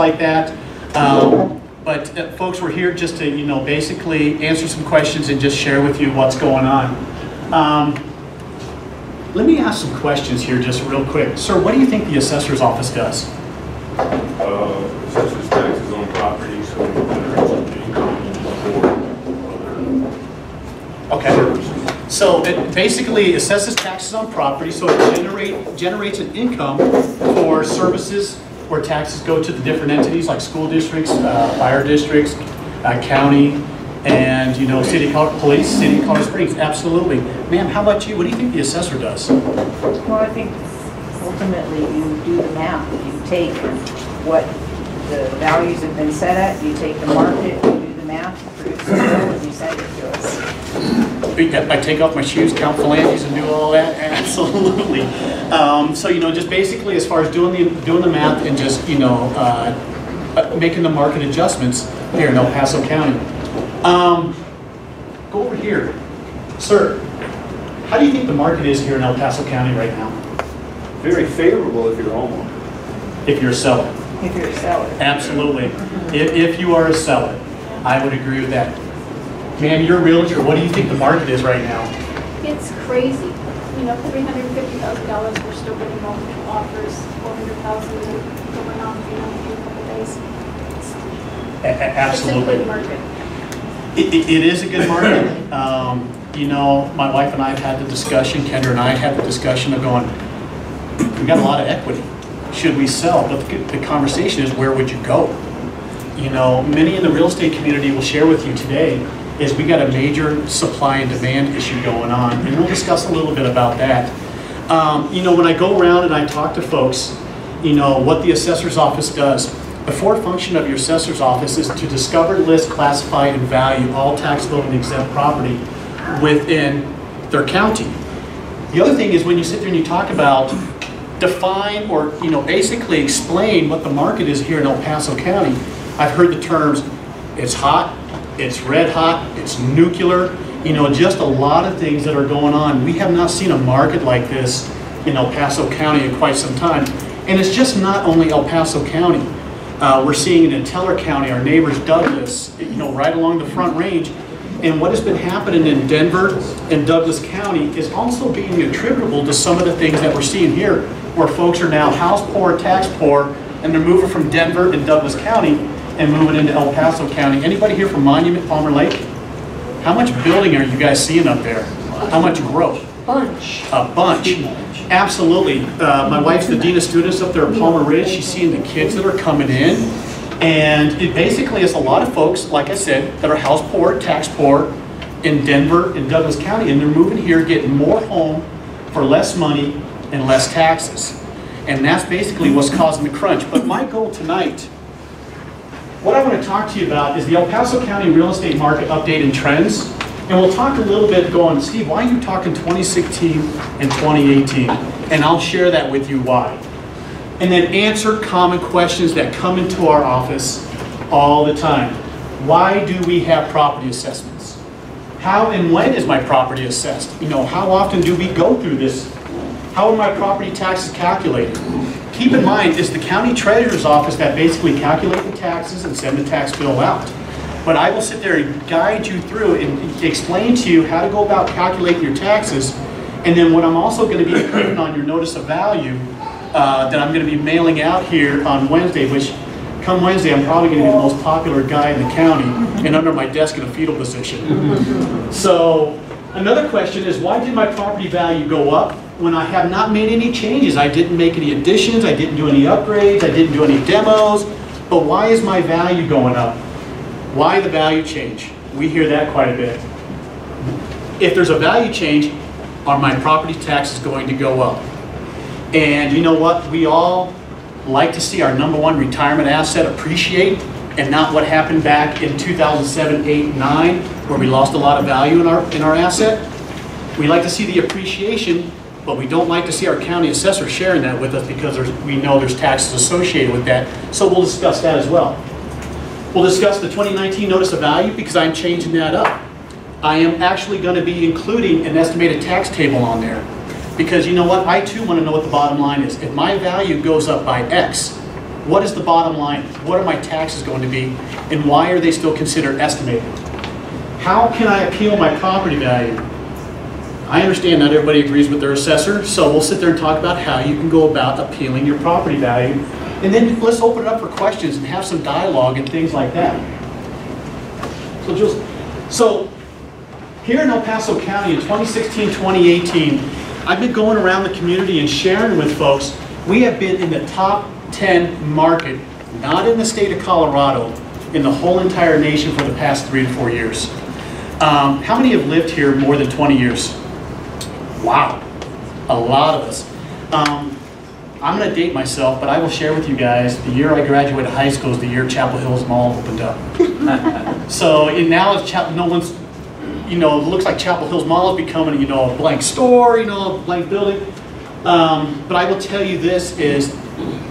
like that. Um, But uh, folks, we're here just to, you know, basically answer some questions and just share with you what's going on. Um, Let me ask some questions here just real quick. Sir, what do you think the assessor's office does? uh, assesses taxes on property, so it generates income for Okay. other services. So it basically assesses taxes on property, so it generate, generates an income for services where taxes go to the different entities like school districts, uh, fire districts, uh, county, and, you know, city, police, city of Colorado Springs, absolutely. Ma'am, how about you? What do you think the assessor does? Well, I think ultimately you do the math. You take what the values have been set at, you take the market, you do the math, produce the bill, and you send it to us. I take off my shoes, count phalanges, and do all that? Absolutely. Um, so, you know, just basically as far as doing the, doing the math and just, you know, uh, uh, making the market adjustments here in El Paso County. Um, go over here. Sir, how do you think the market is here in El Paso County right now? Very favorable if you're a homeowner. If you're a seller? If you're a seller. Absolutely. If, if you are a seller, I would agree with that. Ma'am, you're a realtor. What do you think the market is right now? It's crazy. You know, three hundred and fifty thousand dollars, we're still getting multiple offers, four hundred thousand going on, you know, in a couple days. Absolutely. It's a good market. It, it- it is a good market. Um, You know, my wife and I have had the discussion, Kendra and I had the discussion of going, we got a lot of equity. Should we sell? But the the conversation is, where would you go? You know, many in the real estate community will share with you today is we got a major supply and demand issue going on, and we'll discuss a little bit about that. Um, You know, when I go around and I talk to folks, you know, what the assessor's office does, the fourth function of your assessor's office is to discover, list, classify, and value all taxable and exempt property within their county. The other thing is when you sit there and you talk about define or, you know, basically explain what the market is here in El Paso County, I've heard the terms, it's hot, it's red hot, it's nuclear, you know, just a lot of things that are going on. We have not seen a market like this in El Paso County in quite some time. And it's just not only El Paso County. Uh, we're seeing it in Teller County, our neighbors Douglas, you know, right along the front range. And what has been happening in Denver and Douglas County is also being attributable to some of the things that we're seeing here, where folks are now house poor, tax poor, and they're moving from Denver and Douglas County and moving into El Paso County. Anybody here from Monument, Palmer Lake? How much building are you guys seeing up there? How much growth? A bunch. A bunch. Absolutely. Uh, My wife's the dean of students up there at Palmer Ridge. She's seeing the kids that are coming in. And it basically is a lot of folks, like I said, that are house poor, tax poor in Denver and Douglas County. And they're moving here, getting more home for less money and less taxes. And that's basically what's causing the crunch. But my goal tonight, what I want to talk to you about is the El Paso County real estate market update and trends. And we'll talk a little bit going, Steve, why are you talking 2016 and 2018? And I'll share that with you why. And then answer common questions that come into our office all the time. Why do we have property assessments? How and when is my property assessed? You know, how often do we go through this? How are my property taxes calculated? Keep in mind, it's the county treasurer's office that basically calculate the taxes and send the tax bill out. But I will sit there and guide you through and explain to you how to go about calculating your taxes. And then what I'm also going to be including on your notice of value uh, that I'm going to be mailing out here on Wednesday, which come Wednesday, I'm probably going to be the most popular guy in the county and under my desk in a fetal position. So another question is, why did my property value go up when I have not made any changes? I didn't make any additions, I didn't do any upgrades, I didn't do any demos, but why is my value going up? Why the value change? We hear that quite a bit. If there's a value change, are my property taxes going to go up? And you know what? We all like to see our number one retirement asset appreciate and not what happened back in 2007, 8, 9, where we lost a lot of value in our, in our asset. We like to see the appreciation, but we don't like to see our county assessor sharing that with us because we know there's taxes associated with that. So we'll discuss that as well. We'll discuss the 2019 notice of value because I'm changing that up. I am actually going to be including an estimated tax table on there. Because you know what? I too want to know what the bottom line is. If my value goes up by X, What is the bottom line? What are my taxes going to be? And why are they still considered estimated? How can I appeal my property value? I understand not everybody agrees with their assessor, so we'll sit there and talk about how you can go about appealing your property value. And then let's open it up for questions and have some dialogue and things like that. So just, so here in El Paso County in 2016, 2018, I've been going around the community and sharing with folks, we have been in the top 10 market, not in the state of Colorado, in the whole entire nation for the past three to four years. Um, how many have lived here more than 20 years? Wow, a lot of us. Um, I'm going to date myself, but I will share with you guys, the year I graduated high school is the year Chapel Hills Mall opened up. So and now it's Chapel, no one's, you know, it looks like Chapel Hills Mall is becoming, you know, a blank store, you know, a blank building. Um, but I will tell you this is,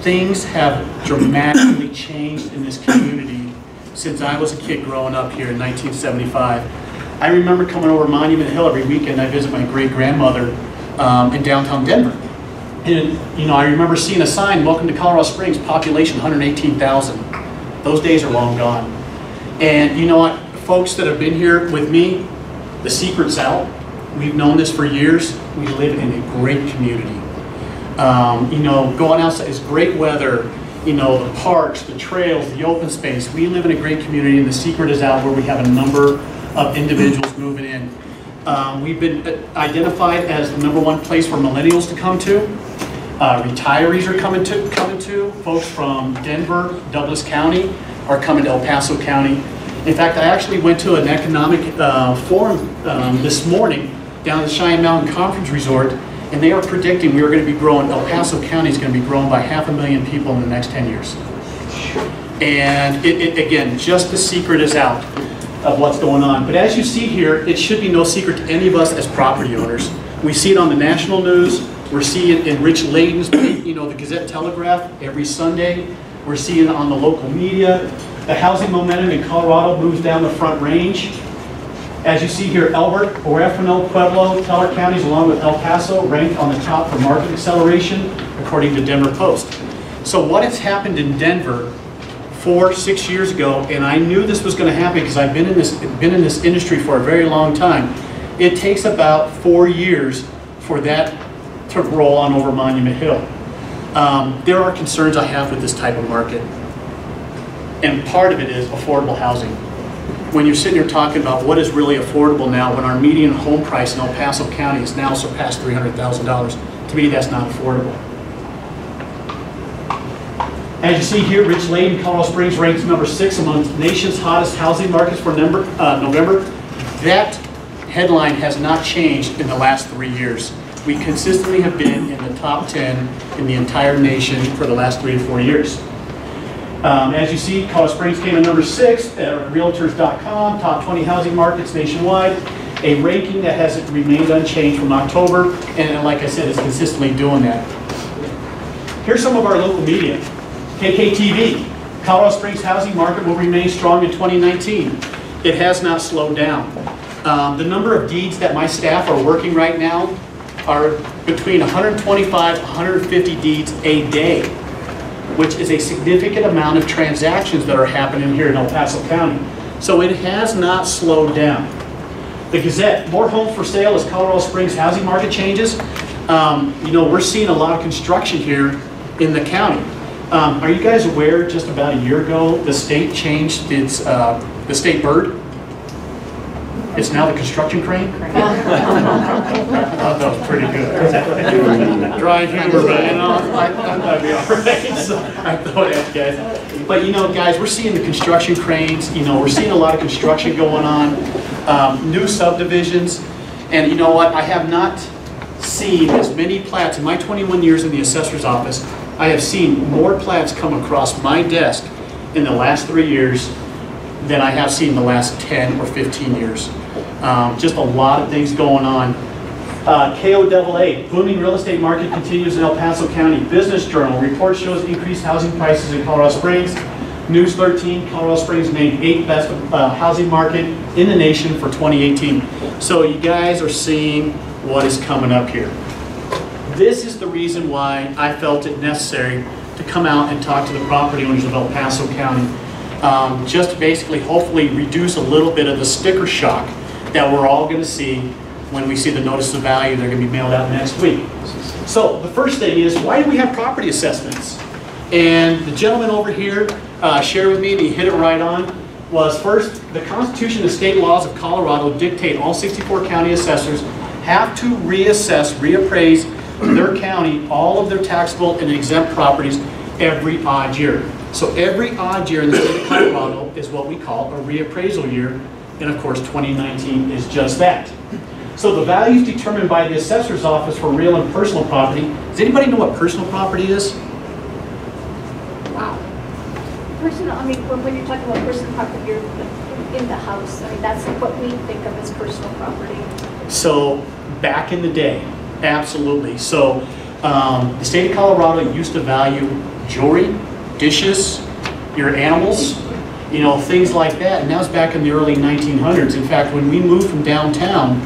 things have dramatically changed in this community since I was a kid growing up here in 1975. I remember coming over Monument Hill every weekend. I visit my great grandmother um, in downtown Denver. And, you know, I remember seeing a sign, welcome to Colorado Springs, population 118,000. Those days are long gone. And you know what, folks that have been here with me, the secret's out. We've known this for years. We live in a great community. Um, you know, going outside, it's great weather, you know, the parks, the trails, the open space. We live in a great community and the secret is out where we have a number of individuals moving in. Um, we've been identified as the number one place for millennials to come to. Uh, retirees are coming to, coming to. Folks from Denver, Douglas County are coming to El Paso County. In fact, I actually went to an economic uh, forum um, this morning down at the Cheyenne Mountain Conference Resort, and they are predicting we are going to be growing, El Paso County is going to be growing by half a million people in the next 10 years. And it, it, again, just the secret is out of what's going on. But as you see here, it should be no secret to any of us as property owners. We see it on the national news. We're seeing it in Rich Laden's, you know, the Gazette Telegraph every Sunday. We're seeing it on the local media. The housing momentum in Colorado moves down the front range. As you see here, Elbert, Huerfano, Pueblo, Teller counties, along with El Paso, ranked on the top for market acceleration, according to Denver Post. So what has happened in Denver four, six years ago, and I knew this was going to happen because I've been in this been in this industry for a very long time. It takes about four years for that to roll on over Monument Hill. Um, there are concerns I have with this type of market, and part of it is affordable housing. When you're sitting here talking about what is really affordable now, when our median home price in El Paso County has now surpassed $300,000, to me that's not affordable. As you see here, Rich Laden, Colorado Springs ranks number six among the nation's hottest housing markets for number, uh, November. That headline has not changed in the last three years. We consistently have been in the top 10 in the entire nation for the last three to four years. Um, as you see, Colorado Springs came in number six at Realtors.com, top 20 housing markets nationwide, a ranking that has remained unchanged from October, and like I said, is consistently doing that. Here's some of our local media. KKTV, Colorado Springs housing market will remain strong in 2019. It has not slowed down. Um, the number of deeds that my staff are working right now are between 125, 150 deeds a day, which is a significant amount of transactions that are happening here in El Paso County. So it has not slowed down. The Gazette, more homes for sale as Colorado Springs housing market changes. Um, you know, we're seeing a lot of construction here in the county. Um, are you guys aware, just about a year ago, the state changed its, uh, the state bird? It's now the construction crane? I thought that was pretty good. Dry humor, but you know, I thought that'd be all right, so I thought that, guys. But you know, guys, we're seeing the construction cranes, you know, we're seeing a lot of construction going on, um, new subdivisions, and you know what, I have not seen as many plats, in my 21 years in the assessor's office, I have seen more plats come across my desk in the last three years than I have seen in the last 10 or 15 years. Um, just a lot of things going on. Uh, KOAA, booming real estate market continues in El Paso County. Business Journal, report shows increased housing prices in Colorado Springs. News 13, Colorado Springs named eighth best uh, housing market in the nation for 2018. So you guys are seeing what is coming up here. This is the reason why I felt it necessary to come out and talk to the property owners of El Paso County. Um, just to basically, hopefully, reduce a little bit of the sticker shock that we're all gonna see when we see the notice of value, they're gonna be mailed out next week. So the first thing is, why do we have property assessments? And the gentleman over here uh, shared with me, and he hit it right on, was first, the Constitution and state laws of Colorado dictate all 64 county assessors have to reassess, reappraise their county, all of their taxable and exempt properties every odd year. So every odd year in the state of Colorado is what we call a reappraisal year, and of course, 2019 is just that. So the values determined by the assessor's office for real and personal property, does anybody know what personal property is? Wow. Personal, I mean, when when you're talking about personal property, you're in- in the house. I mean, that's what we think of as personal property. So, back in the day, absolutely. So, um, the state of Colorado used to value jewelry, dishes, your animals, you know, things like that. And that was back in the early 1900s. In fact, when we moved from downtown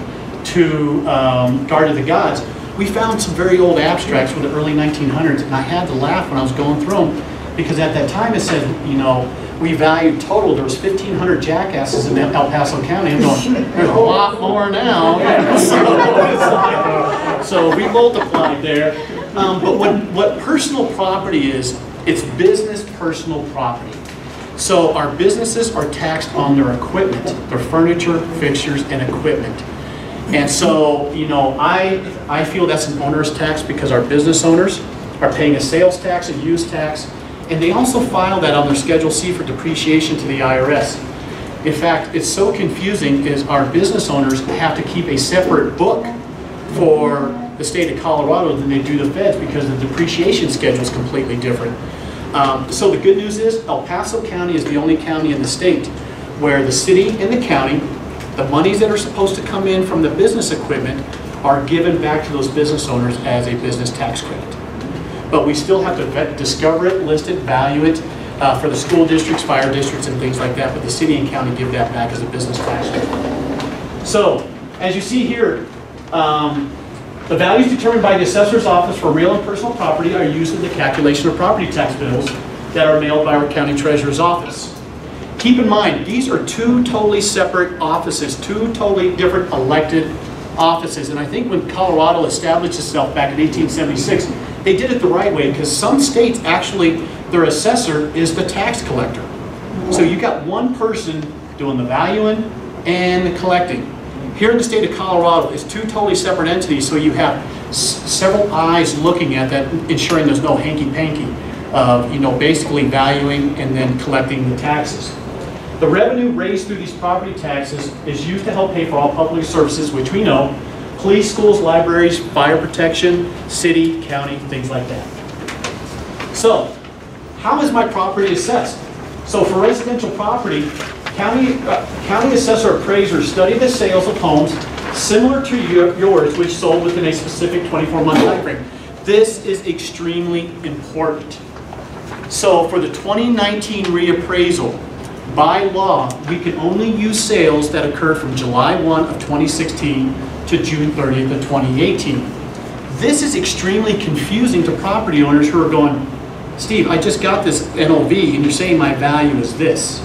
to um, Garden of the Gods, we found some very old abstracts from the early 1900s. And I had to laugh when I was going through them because at that time it said, you know, we valued total, there was 1,500 jackasses in El Paso County. I'm going, there's a lot more now. So, so we multiplied there. Um, but what, what personal property is, it's business personal property. So our businesses are taxed on their equipment, their furniture, fixtures, and equipment. And so, you know, I, I feel that's an owner's tax because our business owners are paying a sales tax, a use tax, and they also file that on their Schedule C for depreciation to the IRS. In fact, it's so confusing is our business owners have to keep a separate book for the state of Colorado than they do the feds because the depreciation schedule is completely different. Um, So the good news is El Paso County is the only county in the state where the city and the county, the monies that are supposed to come in from the business equipment are given back to those business owners as a business tax credit. But we still have to vet, discover it, list it, value it uh, for the school districts, fire districts, and things like that. But the city and county give that back as a business tax credit. So, as you see here, um, the values determined by the assessor's office for real and personal property are used in the calculation of property tax bills that are mailed by our county treasurer's office. Keep in mind, these are two totally separate offices, two totally different elected offices. And I think when Colorado established itself back in 1876, they did it the right way because some states actually, their assessor is the tax collector. So you got one person doing the valuing and the collecting. Here in the state of Colorado, it's two totally separate entities, so you have several eyes looking at that, ensuring there's no hanky-panky of, you know, basically valuing and then collecting the taxes. The revenue raised through these property taxes is used to help pay for all public services, which we know, police, schools, libraries, fire protection, city, county, things like that. So, how is my property assessed? So for residential property, county, uh, county assessor appraisers study the sales of homes similar to your- yours, which sold within a specific 24-month timeframe. This is extremely important. So for the 2019 reappraisal, by law, we can only use sales that occurred from July 1 of 2016 to June 30th of 2018. This is extremely confusing to property owners who are going, Steve, I just got this NOV and you're saying my value is this.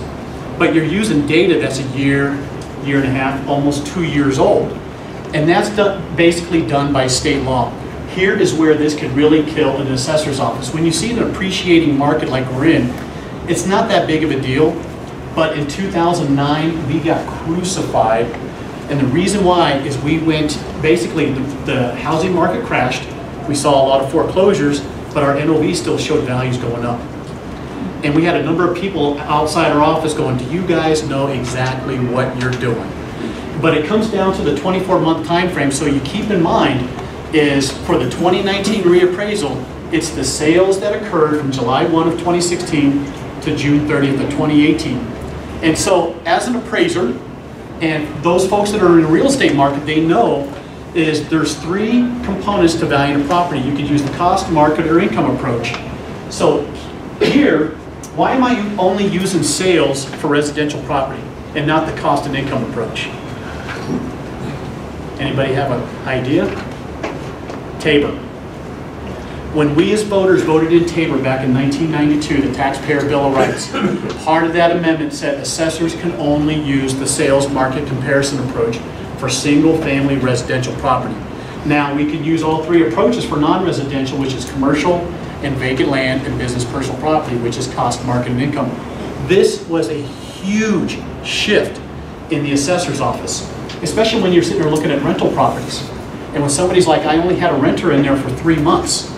But you're using data that's a year, year and a half, almost two years old. And that's done, basically done by state law. Here is where this could really kill an assessor's office. When you see an appreciating market like we're in, it's not that big of a deal. But in 2009, we got crucified. And the reason why is we went, basically, the, the housing market crashed. We saw a lot of foreclosures, but our NOV still showed values going up. And we had a number of people outside our office going, do you guys know exactly what you're doing? But it comes down to the 24-month time frame. so you keep in mind is for the 2019 reappraisal, it's the sales that occurred from July 1 of 2016 to June 30th of 2018. And so as an appraiser, and those folks that are in the real estate market, they know is there's three components to valuing a property. You could use the cost, market, or income approach. So here, why am I only using sales for residential property and not the cost and income approach? Anybody have an idea? Tabor. When we as voters voted in Tabor back in 1992, the Taxpayer Bill of Rights, part of that amendment said assessors can only use the sales market comparison approach for single-family residential property. Now, we can use all three approaches for non-residential, which is commercial and vacant land and business personal property, which is cost, market, and income. This was a huge shift in the assessor's office, especially when you're sitting there looking at rental properties. And when somebody's like, I only had a renter in there for three months,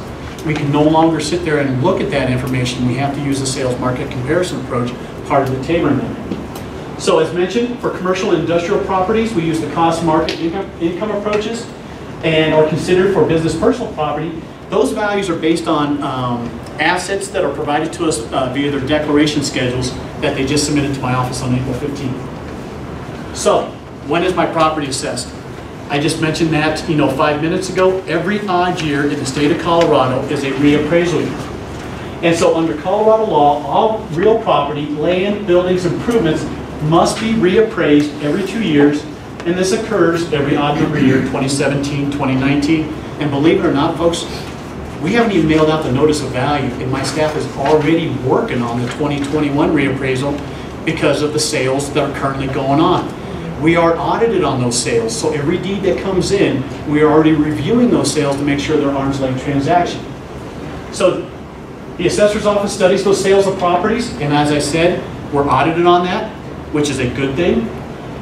we can no longer sit there and look at that information. We have to use the sales market comparison approach, part of the Tabor Amendment. So as mentioned, for commercial and industrial properties, we use the cost, market, income, income approaches and are considered for business personal property. Those values are based on um, assets that are provided to us uh, via their declaration schedules that they just submitted to my office on April 15th. So, when is my property assessed? I just mentioned that, you know, five minutes ago. Every odd year in the state of Colorado is a reappraisal year. And so under Colorado law, all real property, land, buildings, improvements must be reappraised every two years. And this occurs every odd number year, 2017, 2019. And believe it or not, folks, we haven't even mailed out the notice of value, and my staff is already working on the 2021 reappraisal because of the sales that are currently going on. We are audited on those sales, so every deed that comes in, we are already reviewing those sales to make sure they're arm's length transaction. So the assessor's office studies those sales of properties, and as I said, we're audited on that, which is a good thing,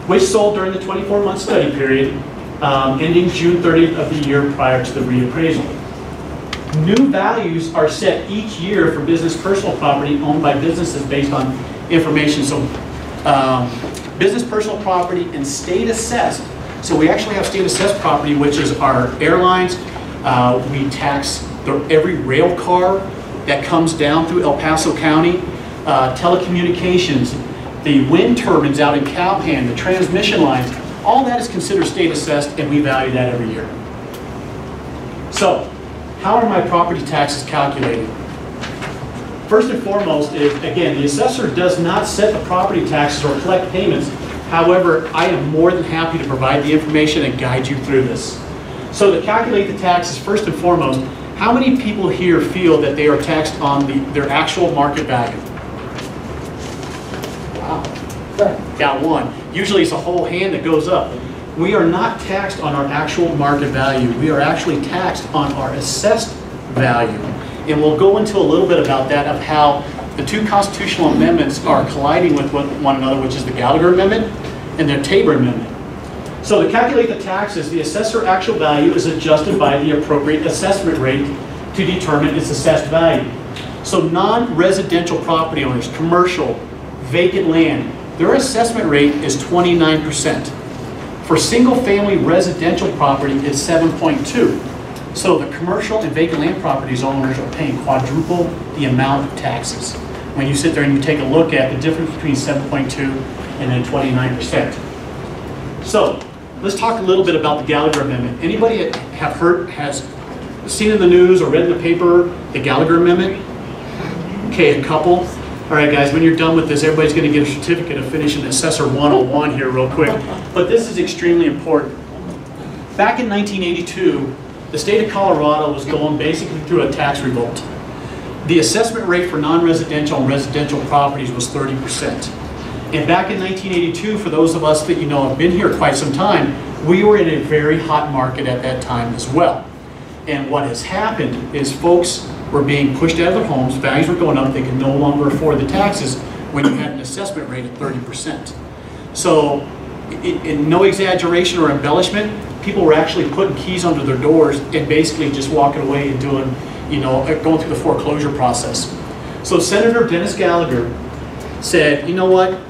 which sold during the 24-month study period, um, ending June 30th of the year prior to the reappraisal. New values are set each year for business personal property owned by businesses based on information. So um, business personal property and state assessed. So we actually have state assessed property, which is our airlines. Uh, we tax the, every rail car that comes down through El Paso County, uh, telecommunications, the wind turbines out in Calhan, the transmission lines, all that is considered state assessed and we value that every year. So, how are my property taxes calculated? First and foremost is, again, the assessor does not set the property taxes or collect payments. However, I am more than happy to provide the information and guide you through this. So to calculate the taxes, first and foremost, how many people here feel that they are taxed on the, their actual market value? Wow. Got one. Usually it's a whole hand that goes up. We are not taxed on our actual market value. We are actually taxed on our assessed value. And we'll go into a little bit about that of how the two constitutional amendments are colliding with one another, which is the Gallagher Amendment and the Tabor Amendment. So to calculate the taxes, the assessor actual value is adjusted by the appropriate assessment rate to determine its assessed value. So non-residential property owners, commercial, vacant land, their assessment rate is 29%. For single-family residential property, it's 7.2. So the commercial and vacant land properties owners are paying quadruple the amount of taxes. When you sit there and you take a look at the difference between 7.2 and then 29%. So, let's talk a little bit about the Gallagher Amendment. Anybody have heard, has seen in the news or read in the paper the Gallagher Amendment? Okay, a couple. All right, guys, when you're done with this, everybody's going to get a certificate of finishing Assessor 101 here real quick. But this is extremely important. Back in 1982, the state of Colorado was going basically through a tax revolt. The assessment rate for non-residential and residential properties was 30%. And back in 1982, for those of us that you know have been here quite some time, we were in a very hot market at that time as well. And what has happened is folks were being pushed out of their homes, values were going up, they could no longer afford the taxes when you had an assessment rate of 30%. So, in, in no exaggeration or embellishment, people were actually putting keys under their doors and basically just walking away and doing, you know, uh, going through the foreclosure process. So Senator Dennis Gallagher said, you know what?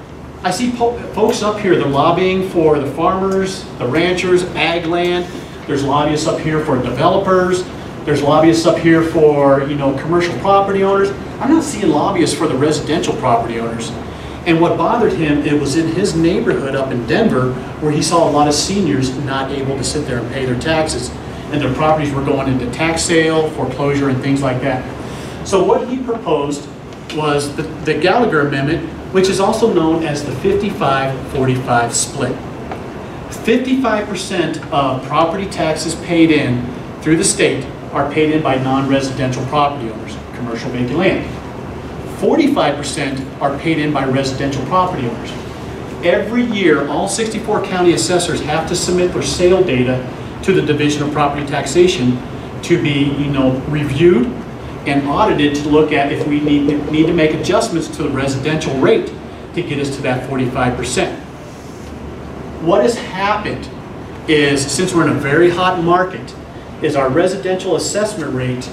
I see folks up here, they're lobbying for the farmers, the ranchers, ag land. There's lobbyists up here for developers. There's lobbyists up here for, you know, commercial property owners. I'm not seeing lobbyists for the residential property owners. And what bothered him, it was in his neighborhood up in Denver where he saw a lot of seniors not able to sit there and pay their taxes. And their properties were going into tax sale, foreclosure, and things like that. So what he proposed was the, the Gallagher Amendment, which is also known as the 55-45 split. 55% of property taxes paid in through the state are paid in by non-residential property owners, commercial vacant land. 45% are paid in by residential property owners. Every year, all 64 county assessors have to submit their sale data to the Division of Property Taxation to be, you know, reviewed and audited to look at if we need, need to make adjustments to the residential rate to get us to that 45%. What has happened is, since we're in a very hot market, is our residential assessment rate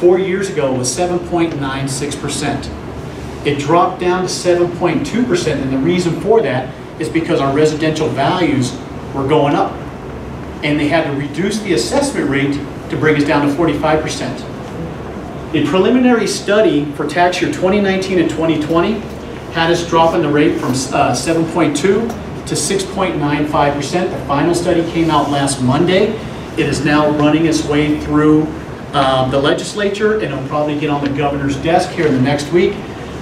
four years ago was 7.96%. It dropped down to 7.2%, and the reason for that is because our residential values were going up. And they had to reduce the assessment rate to bring us down to 45%. A preliminary study for tax year 2019 and 2020 had us dropping the rate from uh, 7.2 to 6.95%. The final study came out last Monday. It is now running its way through um, the legislature, and it'll probably get on the governor's desk here in the next week.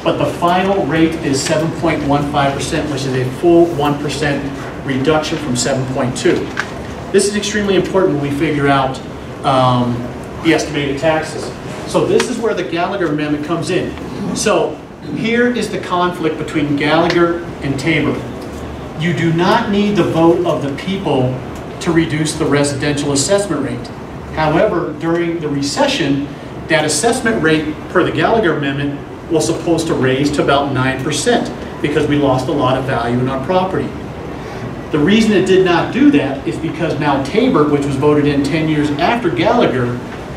But the final rate is 7.15%, which is a full 1% reduction from 7.2. This is extremely important when we figure out um, the estimated taxes. So this is where the Gallagher Amendment comes in. So here is the conflict between Gallagher and Tabor. You do not need the vote of the people to reduce the residential assessment rate. However, during the recession, that assessment rate per the Gallagher Amendment was supposed to raise to about 9% because we lost a lot of value in our property. The reason it did not do that is because now Tabor, which was voted in 10 years after Gallagher,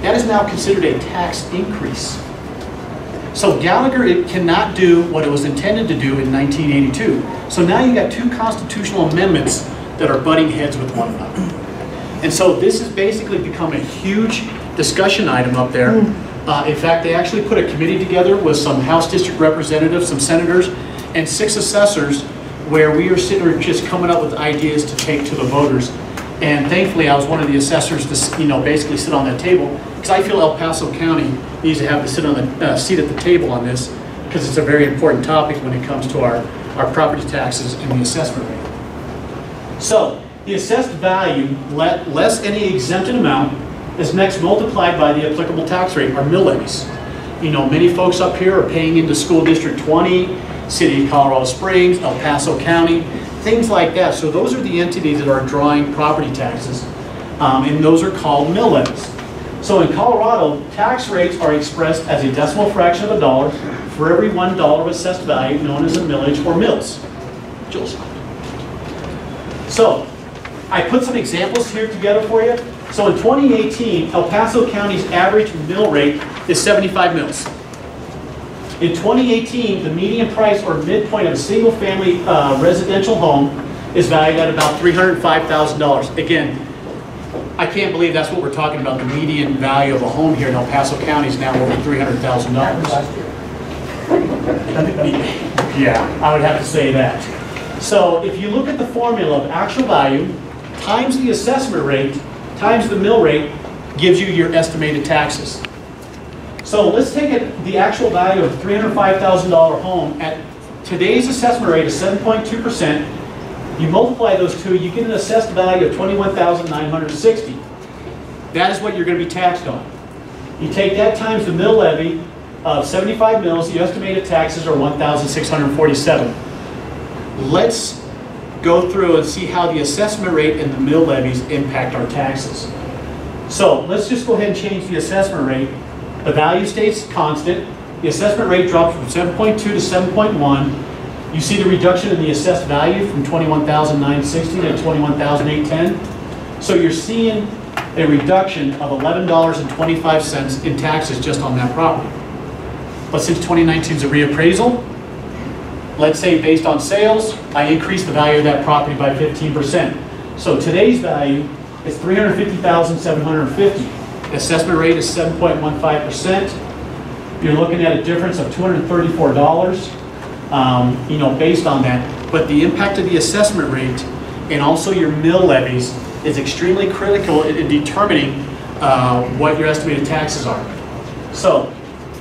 that is now considered a tax increase. So Gallagher it cannot do what it was intended to do in 1982. So now you got two constitutional amendments that are butting heads with one another. And so this has basically become a huge discussion item up there. Uh, in fact, they actually put a committee together with some House District representatives, some senators, and six assessors where we are sitting just coming up with ideas to take to the voters. And thankfully, I was one of the assessors to, you know, basically sit on that table because I feel El Paso County needs to have to sit on the uh, seat at the table on this because it's a very important topic when it comes to our, our property taxes and the assessment rate. So the assessed value, let, less any exempted amount, is next multiplied by the applicable tax rate, our mill levies. You know, many folks up here are paying into School District 20, City of Colorado Springs, El Paso County, things like that. So those are the entities that are drawing property taxes, um, and those are called mill levies. So in Colorado, tax rates are expressed as a decimal fraction of a dollar for every one dollar of assessed value known as a millage or mills. Jules. So I put some examples here together for you. So in 2018, El Paso County's average mill rate is 75 mills. In 2018, the median price or midpoint of a single-family uh, residential home is valued at about $305,000. Again, I can't believe that's what we're talking about. The median value of a home here in El Paso County is now over $300,000. Yeah, I would have to say that. So if you look at the formula of actual value times the assessment rate times the mill rate gives you your estimated taxes. So let's take it, the actual value of a $305,000 home at today's assessment rate of 7.2%. You multiply those two, you get an assessed value of 21,960. That is what you're going to be taxed on. You take that times the mill levy of 75 mills, the estimated taxes are 1,647. Let's go through and see how the assessment rate and the mill levies impact our taxes. So let's just go ahead and change the assessment rate. The value stays constant. The assessment rate drops from 7.2 to 7.1. You see the reduction in the assessed value from 21,960 to 21,810. So you're seeing a reduction of $11.25 in taxes just on that property. But since 2019 is a reappraisal, let's say based on sales, I increase the value of that property by 15%. So today's value is 350,750. Assessment rate is 7.15%. You're looking at a difference of $234, um, you know, based on that. But the impact of the assessment rate and also your mill levies is extremely critical in in determining uh, what your estimated taxes are. So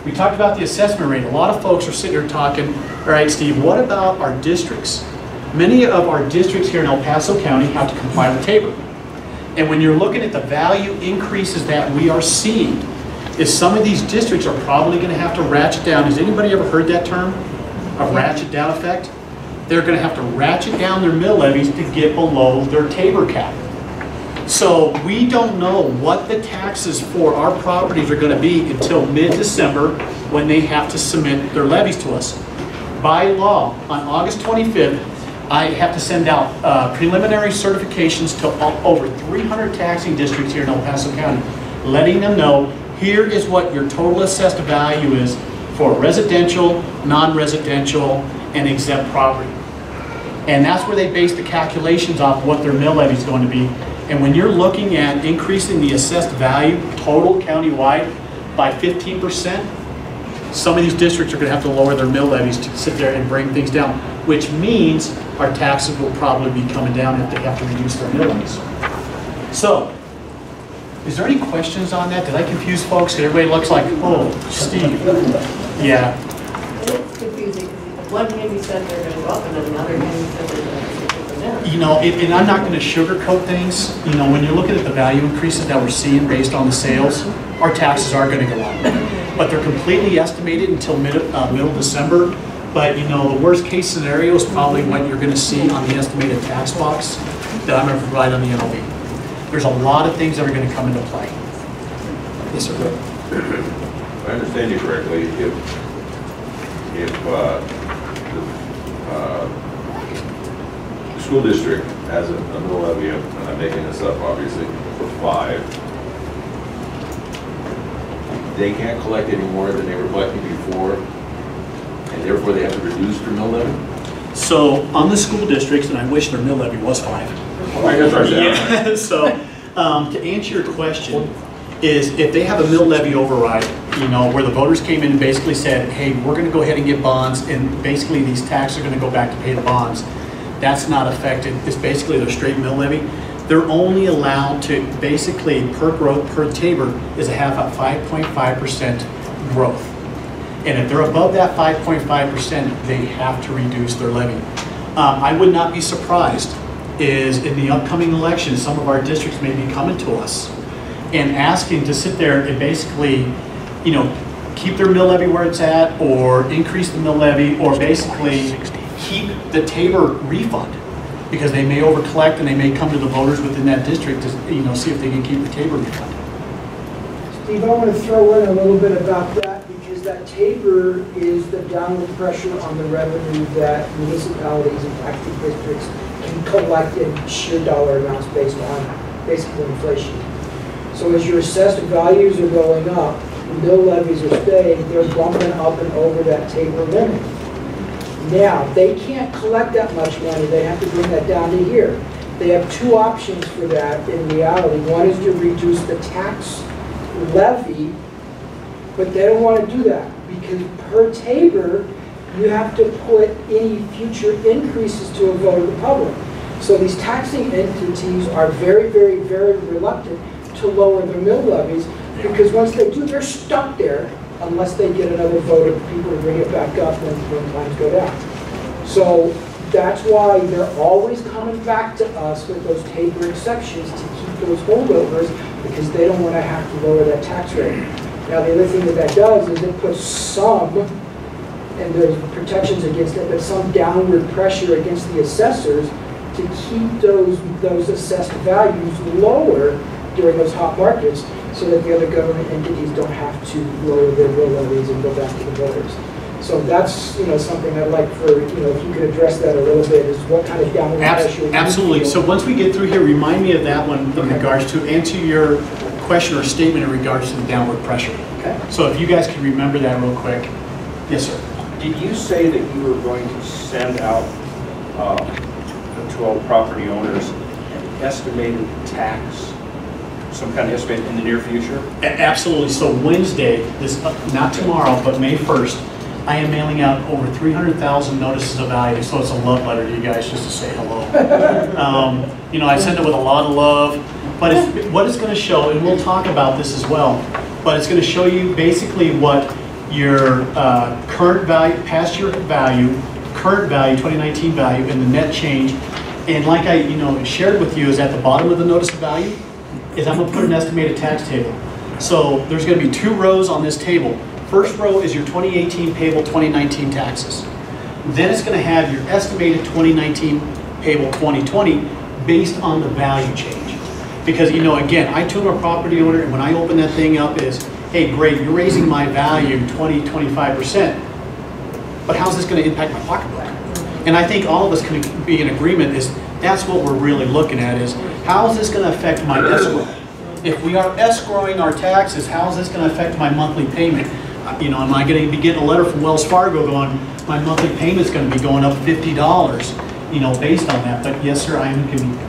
we talked about the assessment rate. A lot of folks are sitting here talking, all right, Steve, what about our districts? Many of our districts here in El Paso County have to comply with Tabor. And when you're looking at the value increases that we are seeing, is some of these districts are probably gonna have to ratchet down. Has anybody ever heard that term? A ratchet down effect? They're gonna have to ratchet down their mill levies to get below their Tabor cap. So we don't know what the taxes for our properties are gonna be until mid-December when they have to submit their levies to us. By law, on August 25th, I have to send out uh, preliminary certifications to over 300 taxing districts here in El Paso County, letting them know, here is what your total assessed value is for residential, non-residential, and exempt property. And that's where they base the calculations off what their mill levy is going to be. And when you're looking at increasing the assessed value total countywide by 15%, some of these districts are going to have to lower their mill levies to sit there and bring things down, which means our taxes will probably be coming down if they have to reduce their mill levies. So, is there any questions on that? Did I confuse folks? Everybody looks like, oh, Steve. Yeah, It's confusing, one hand you said they're gonna go up, and then the other hand you said they're gonna go down. You know, and and I'm not gonna sugarcoat things, you know, when you're looking at the value increases that we're seeing based on the sales, our taxes are gonna go up. But they're completely estimated until mid, uh, middle December. But, you know, the worst case scenario is probably what you're gonna see on the estimated tax box that I'm gonna provide on the NOV. There's a lot of things that are gonna come into play. Yes, sir. If I understand you correctly, if, if, uh, the, uh, school district has a, a mill levy of, and I'm making this up obviously, for five, they can't collect any more than they were collecting before, and therefore they have to reduce their mill levy? So, on the school districts, and I wish their mill levy was five. I guess I Yeah, so, um, to answer your question, is if they have a mill levy override, you know, where the voters came in and basically said, hey, we're gonna go ahead and get bonds, and basically these taxes are gonna go back to pay the bonds, that's not affected, it's basically their straight mill levy. They're only allowed to, basically, per growth, per Tabor, is a half a five point five percent growth. And if they're above that 5.5%, they have to reduce their levy. Um, I would not be surprised is in the upcoming election, some of our districts may be coming to us and asking to sit there and basically, you know, keep their mill levy where it's at or increase the mill levy or basically keep the Tabor refund. Because they may overcollect and they may come to the voters within that district to, you know, see if they can keep the Tabor refund. Steve, I want to throw in a little bit about that because that Tabor is the downward pressure on the revenue that municipalities and taxing districts can collect in sheer dollar amounts based on basically inflation. So as your assessed values are going up, mill levies are staying, they're bumping up and over that Tabor limit. Now, they can't collect that much money, they have to bring that down to here. They have two options for that in reality. One is to reduce the tax levy, but they don't want to do that because per Tabor, you have to put any future increases to a vote of the public. So these taxing entities are very, very, very reluctant to lower their mill levies because once they do, they're stuck there unless they get another vote of people to bring it back up when, when times go down. So that's why they're always coming back to us with those Tabor exceptions to keep those holdovers because they don't want to have to lower that tax rate. Now, the other thing that that does is it puts some, and there's protections against it, but some downward pressure against the assessors to keep those, those assessed values lower during those hot markets so that the other government entities don't have to lower their mill levies and go back to the voters. So that's, you know, something I'd like for, you know, if you could address that a little bit, is what kind of downward pressure. Abs- you Absolutely. feel. So once we get through here, remind me of that one in regards to, answer your question or statement in regards to the downward pressure. Okay. So if you guys can remember that real quick. Yes, sir. Did you say that you were going to send out uh, to all property owners an estimated tax, some kind of estimate in the near future? A- Absolutely. So Wednesday, this, uh, not tomorrow, but May 1st, I am mailing out over 300,000 notices of value. So it's a love letter to you guys just to say hello. Um, You know, I send it with a lot of love, but it's, what it's going to show, and we'll talk about this as well, but it's going to show you basically what your uh, current value, past year value, current value, 2019 value, and the net change, And like I, you know, shared with you is at the bottom of the notice of value, is I'm gonna put an estimated tax table. So there's gonna be two rows on this table. First row is your 2018 payable 2019 taxes. Then it's gonna have your estimated 2019 payable 2020 based on the value change. Because, you know, again, I am a property owner, and when I open that thing up is, hey, great, you're raising my value 20, 25%, but how's this gonna impact my pocketbook? And I think all of us can be in agreement is, that's what we're really looking at is, how is this gonna affect my escrow? If we are escrowing our taxes, how is this gonna affect my monthly payment? Uh, You know, am I gonna be getting a letter from Wells Fargo going, my monthly payment's gonna be going up fifty dollars, you know, based on that? But yes, sir, I am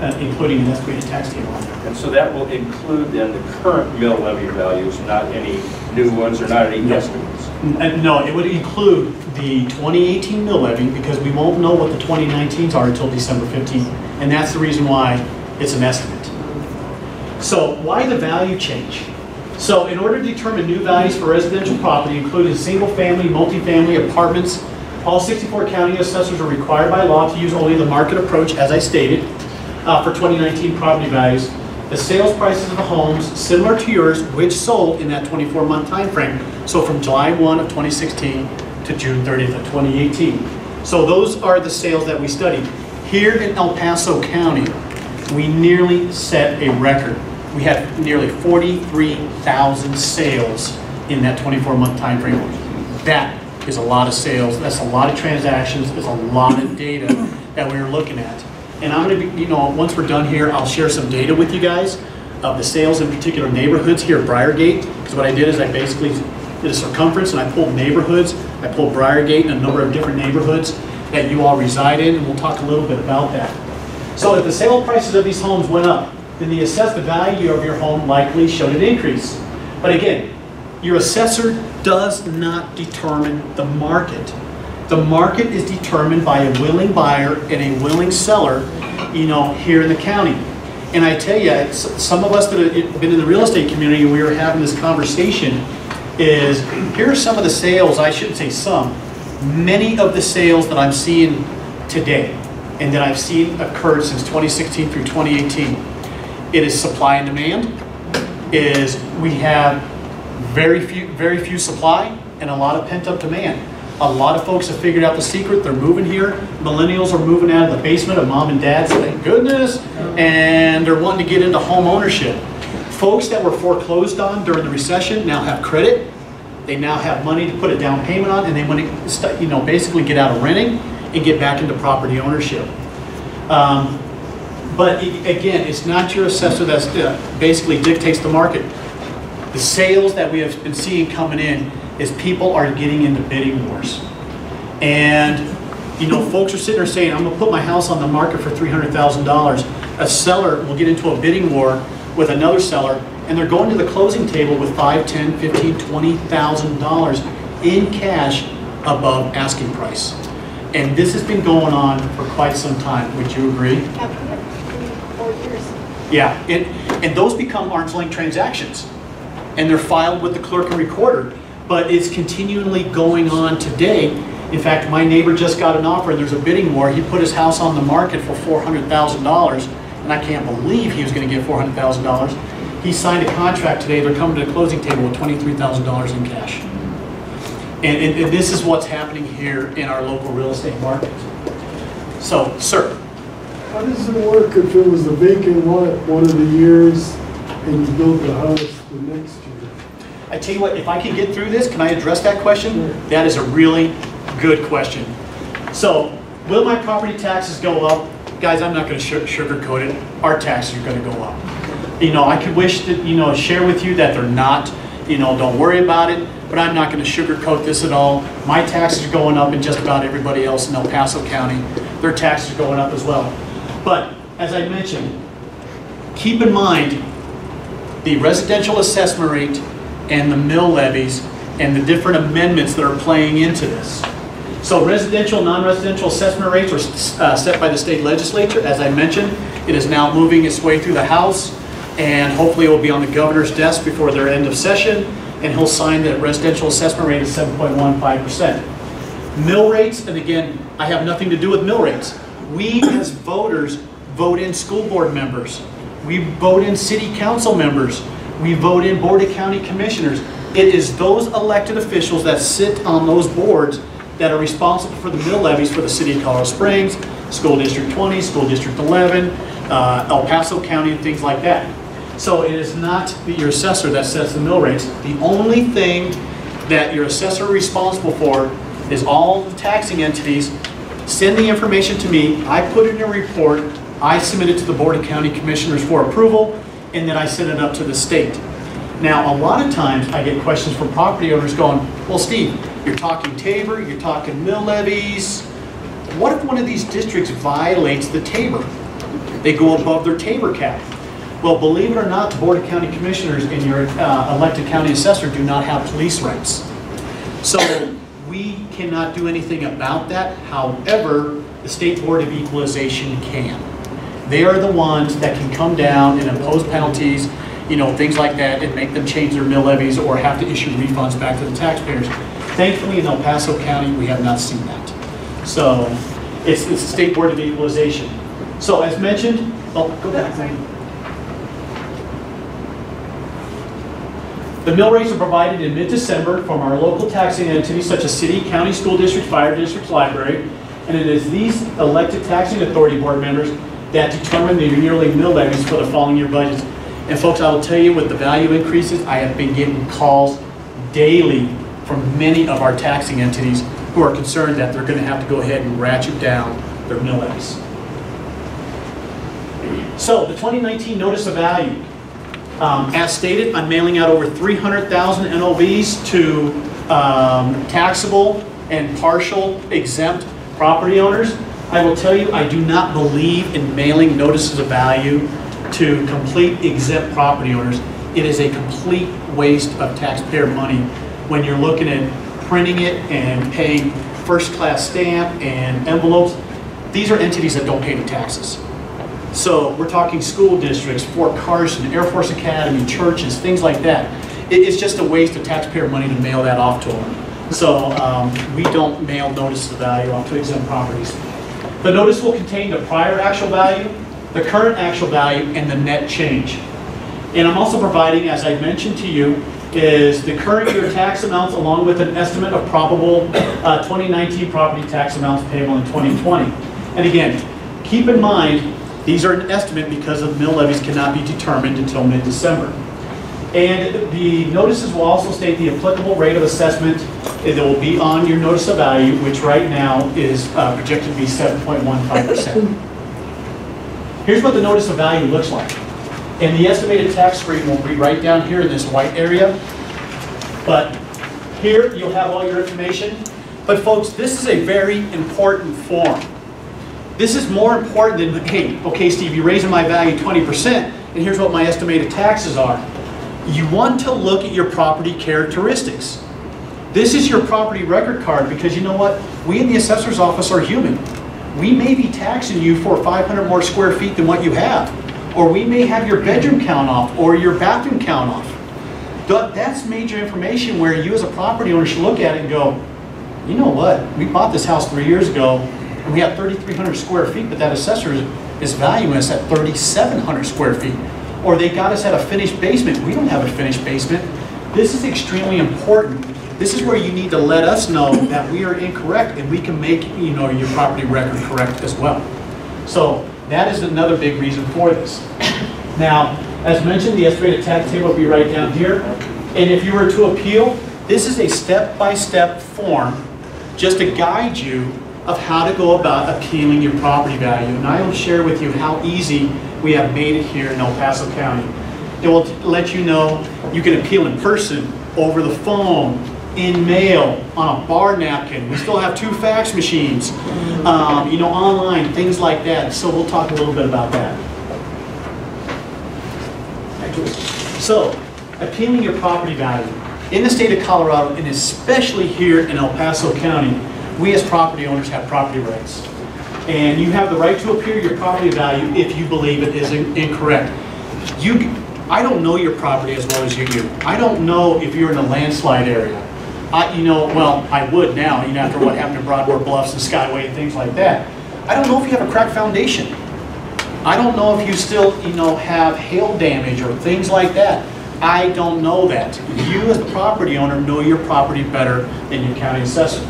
uh, including an estimated tax table on there. And so that will include then the current mill levy values, not any new ones or not any No. estimates. Uh, No, it would include the 2018 mill levy, because we won't know what the 2019s are until December 15th. And that's the reason why it's an estimate. So why the value change? So in order to determine new values for residential property, including single-family, multifamily, apartments, all 64 county assessors are required by law to use only the market approach, as I stated, uh, for 2019 property values. The sales prices of the homes similar to yours, which sold in that 24-month time frame. So from July 1 of 2016 to June 30th of 2018. So those are the sales that we studied. Here in El Paso County, we nearly set a record. We had nearly 43,000 sales in that 24-month time frame. That is a lot of sales, that's a lot of transactions, it's a lot of data that we were looking at. And I'm gonna be, you know, once we're done here, I'll share some data with you guys of the sales in particular neighborhoods here at Briargate. Because what I did is I basically did a circumference and I pulled neighborhoods. I pulled Briargate and a number of different neighborhoods that you all reside in, and we'll talk a little bit about that. So if the sale prices of these homes went up, then the assessed value of your home likely showed an increase. But again, your assessor does not determine the market. The market is determined by a willing buyer and a willing seller, you know, here in the county. And I tell you, some of us that have been in the real estate community, we were having this conversation, is here are some of the sales, I shouldn't say some, many of the sales that I'm seeing today and that I've seen occurred since 2016 through 2018. It is supply and demand, is we have very few, very few supply and a lot of pent-up demand. A lot of folks have figured out the secret, they're moving here. Millennials are moving out of the basement of mom and dad's, thank goodness, and they're wanting to get into home ownership. Folks that were foreclosed on during the recession now have credit, they now have money to put a down payment on, and they want to, you know, basically get out of renting and get back into property ownership. Um, But i- again, it's not your assessor that's uh, basically dictates the market. The sales that we have been seeing coming in is people are getting into bidding wars. And, you know, folks are sitting there saying, I'm gonna put my house on the market for $300,000. A seller will get into a bidding war with another seller, and they're going to the closing table with five, ten, fifteen, twenty thousand dollars in cash above asking price. And this has been going on for quite some time, would you agree? After four years. Yeah, and, and those become arm's length transactions. And they're filed with the clerk and recorder, but it's continually going on today. In fact, my neighbor just got an offer, and there's a bidding war. He put his house on the market for four hundred thousand dollars, and I can't believe he was gonna get four hundred thousand dollars. He signed a contract today, they're coming to the closing table with twenty-three thousand dollars in cash. And, and, and this is what's happening here in our local real estate market. So, sir, How does it work if it was a vacant lot one of the years and you build the house the next year? I tell you what, if I can get through this, can I address that question? Sure. That is a really good question. So, will my property taxes go up? Guys, I'm not gonna sugarcoat it, our taxes are gonna go up. You know, I could wish that, you know, share with you that they're not, you know, don't worry about it, but I'm not gonna sugarcoat this at all. My taxes are going up and just about everybody else in El Paso County, their taxes are going up as well. But, as I mentioned, keep in mind, the residential assessment rate and the mill levies and the different amendments that are playing into this. So residential, non-residential assessment rates are uh, set by the state legislature. As I mentioned, it is now moving its way through the House, and hopefully it will be on the governor's desk before their end of session, and he'll sign the residential assessment rate of 7.15%. Mill rates, and again, I have nothing to do with mill rates. We as voters vote in school board members. We vote in city council members. We vote in board of county commissioners. It is those elected officials that sit on those boards that are responsible for the mill levies for the city of Colorado Springs, School District 20, School District 11, uh, El Paso County, and things like that. So it is not your assessor that sets the mill rates. The only thing that your assessor is responsible for is all the taxing entities send the information to me, I put it in a report, I submit it to the Board of County Commissioners for approval, and then I send it up to the state. Now, a lot of times, I get questions from property owners going, well, Steve, you're talking Tabor, you're talking mill levies. What if one of these districts violates the Tabor? They go above their Tabor cap. Well, believe it or not, the Board of County Commissioners and your uh, elected county assessor do not have police rights. So we cannot do anything about that. However, the State Board of Equalization can. They are the ones that can come down and impose penalties, you know, things like that, and make them change their mill levies or have to issue refunds back to the taxpayers. Thankfully, in El Paso County, we have not seen that. So it's, it's the State Board of Equalization. So as mentioned, oh, go back. The mill rates are provided in mid-December from our local taxing entities such as city, county, school district, fire districts, library, and it is these elected taxing authority board members that determine the yearly mill levies for the following year budgets. And folks, I will tell you, with the value increases, I have been getting calls daily from many of our taxing entities who are concerned that they're gonna have to go ahead and ratchet down their mill levies. So, the 2019 notice of value. Um, As stated, I'm mailing out over 300,000 NOVs to um, taxable and partial exempt property owners. I will tell you, I do not believe in mailing notices of value to complete exempt property owners. It is a complete waste of taxpayer money when you're looking at printing it and paying first-class stamp and envelopes. These are entities that don't pay the taxes. So we're talking school districts, Fort Carson, Air Force Academy, churches, things like that. It- It's just a waste of taxpayer money to mail that off to them. So um, we don't mail notices of value off to exempt properties. The notice will contain the prior actual value, the current actual value, and the net change. And I'm also providing, as I mentioned to you, is the current year tax amounts along with an estimate of probable uh, 2019 property tax amounts payable in 2020. And again, keep in mind, these are an estimate because the mill levies cannot be determined until mid-December. And the notices will also state the applicable rate of assessment that will be on your notice of value, which right now is uh, projected to be 7.15%. Here's what the notice of value looks like. And the estimated tax rate will be right down here in this white area. But here, you'll have all your information. But folks, this is a very important form. This is more important than, hey, okay, Steve, you're raising my value 20%, and here's what my estimated taxes are. You want to look at your property characteristics. This is your property record card because you know what? We in the assessor's office are human. We may be taxing you for 500 more square feet than what you have. Or we may have your bedroom count off or your bathroom count off. That's major information where you as a property owner should look at it and go, you know what? We bought this house three years ago and we have 3,300 square feet, but that assessor is- is valuing us at 3,700 square feet. Or they got us at a finished basement. We don't have a finished basement. This is extremely important. This is where you need to let us know that we are incorrect and we can make, you know, your property record correct as well. So that is another big reason for this. Now, as mentioned, the estimated tax table will be right down here. And if you were to appeal, this is a step-by-step form just to guide you of how to go about appealing your property value. And I will share with you how easy we have made it here in El Paso County. It will let you know you can appeal in person, over the phone, in mail, on a bar napkin. We still have two fax machines, um, you know, online, things like that. So we'll talk a little bit about that. So, appealing your property value. In the state of Colorado, and especially here in El Paso County, we as property owners have property rights. And you have the right to appear your property value if you believe it is incorrect. You, I don't know your property as well as you do. I don't know if you're in a landslide area. I, you know, well, I would now, you know, after what happened in Broadmoor Bluffs and Skyway and things like that. I don't know if you have a cracked foundation. I don't know if you still, you know, have hail damage or things like that. I don't know that. You as the property owner know your property better than your county assessor.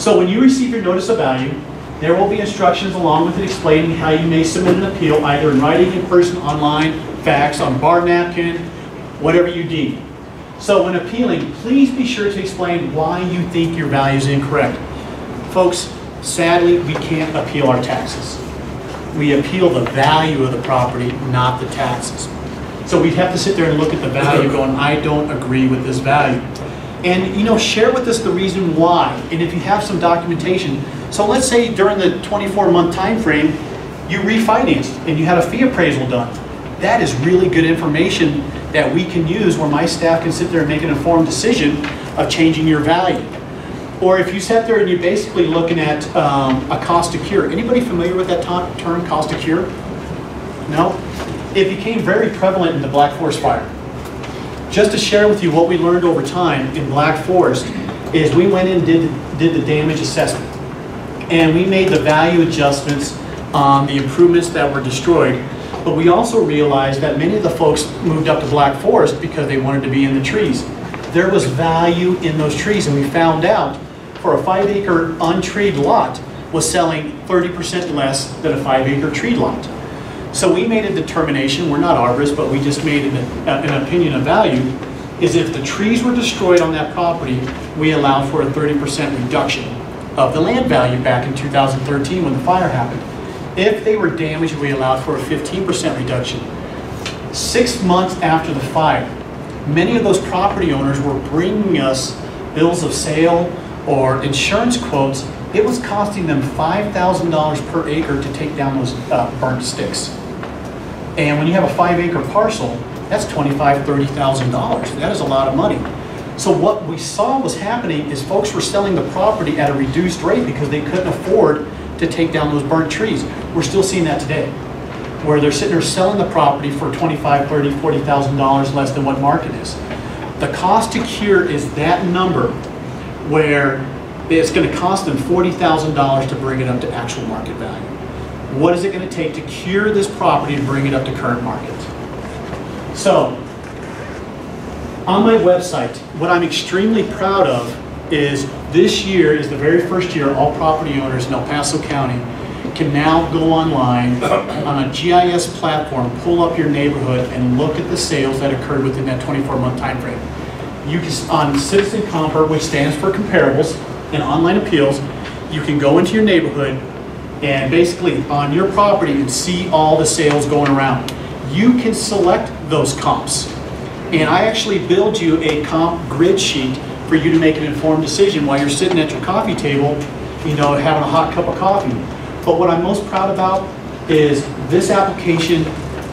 So when you receive your notice of value, there will be instructions along with it explaining how you may submit an appeal, either in writing, in person, online, fax, on bar napkin, whatever you deem. So when appealing, please be sure to explain why you think your value is incorrect. Folks, sadly, we can't appeal our taxes. We appeal the value of the property, not the taxes. So we'd have to sit there and look at the value going, I don't agree with this value. And, you know, share with us the reason why, and if you have some documentation. So let's say during the 24-month time frame, you refinanced and you had a fee appraisal done. That is really good information that we can use where my staff can sit there and make an informed decision of changing your value. Or if you sat there and you're basically looking at um, a cost to cure. Anybody familiar with that term, cost to cure? No? It became very prevalent in the Black Forest fire. Just to share with you what we learned over time in Black Forest is we went in and did, did the damage assessment. And we made the value adjustments on the improvements that were destroyed. But we also realized that many of the folks moved up to Black Forest because they wanted to be in the trees. There was value in those trees and we found out for a five acre untreed lot was selling 30% less than a five acre treed lot. So we made a determination, we're not arborists, but we just made an, an opinion of value, is if the trees were destroyed on that property, we allowed for a 30% reduction of the land value back in 2013 when the fire happened. If they were damaged, we allowed for a 15% reduction. Six months after the fire, many of those property owners were bringing us bills of sale or insurance quotes. It was costing them $5,000 per acre to take down those uh, burnt sticks. And when you have a five acre parcel, that's $25,000, $30,000. That is a lot of money. So what we saw was happening is folks were selling the property at a reduced rate because they couldn't afford to take down those burnt trees. We're still seeing that today, where they're sitting there selling the property for $25,000, $30,000, $40,000 less than what market is. The cost to cure is that number where it's going to cost them $40,000 to bring it up to actual market value. What is it going to take to cure this property and bring it up to current market? So, on my website, what I'm extremely proud of is this year is the very first year all property owners in El Paso County can now go online on a GIS platform, pull up your neighborhood and look at the sales that occurred within that 24-month time frame. You can, on Citizen Compare, which stands for comparables and online appeals, you can go into your neighborhood and basically on your property and see all the sales going around. You can select those comps. And I actually build you a comp grid sheet for you to make an informed decision while you're sitting at your coffee table, you know, having a hot cup of coffee. But what I'm most proud about is this application,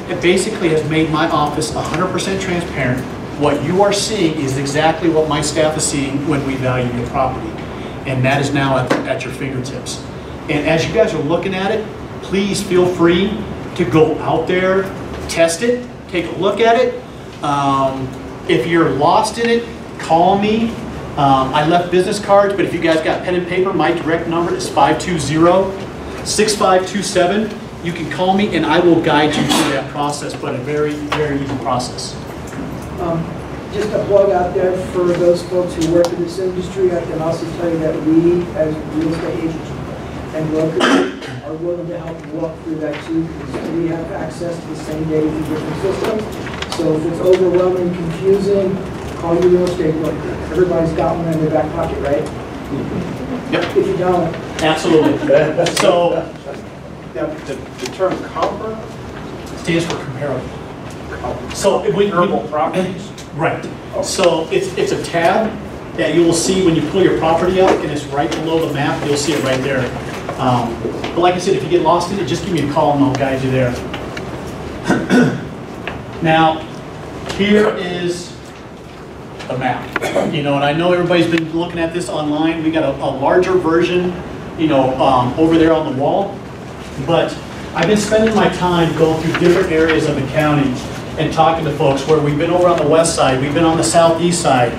it basically has made my office 100% transparent. What you are seeing is exactly what my staff is seeing when we value your property. And that is now at, at your fingertips. And as you guys are looking at it, please feel free to go out there, test it, take a look at it. Um, if you're lost in it, call me. Um, I left business cards, but if you guys got pen and paper, my direct number is 520-6527. You can call me and I will guide you through that process, but a very, very easy process. Um, Just a plug out there for those folks who work in this industry, I can also tell you that we, as real estate agents and brokers, are willing to help walk through that too, because we have access to the same data through different systems. So if it's overwhelming, confusing, call your real estate broker. Everybody's got one in their back pocket, right? Yep. If you don't, Absolutely. So, Now, the, the term comparable, stands for comparable. So, when, when, comparable properties, Right. Oh. So it's, it's a tab that you will see when you pull your property up, and it's right below the map, you'll see it right there. Um, But like I said, if you get lost in it, just give me a call and I'll guide you there. Now, here is the map. You know, and I know everybody's been looking at this online, we got a, a larger version, you know, um, over there on the wall. But I've been spending my time going through different areas of the county and talking to folks where we've been over on the west side, we've been on the southeast side.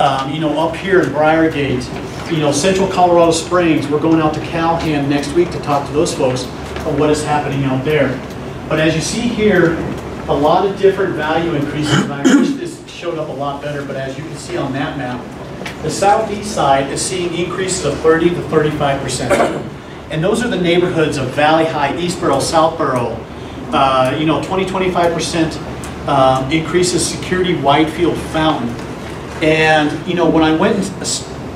Um, You know, up here in Briargate, you know, central Colorado Springs, we're going out to Calhan next week to talk to those folks on what is happening out there. But as you see here, a lot of different value increases, and I wish this showed up a lot better, but as you can see on that map, the southeast side is seeing increases of 30 to 35%. And those are the neighborhoods of Valley High, Eastboro, Southboro, uh, you know, 20, 25% um, increases Security, Widefield, Fountain. And, you know, when I went and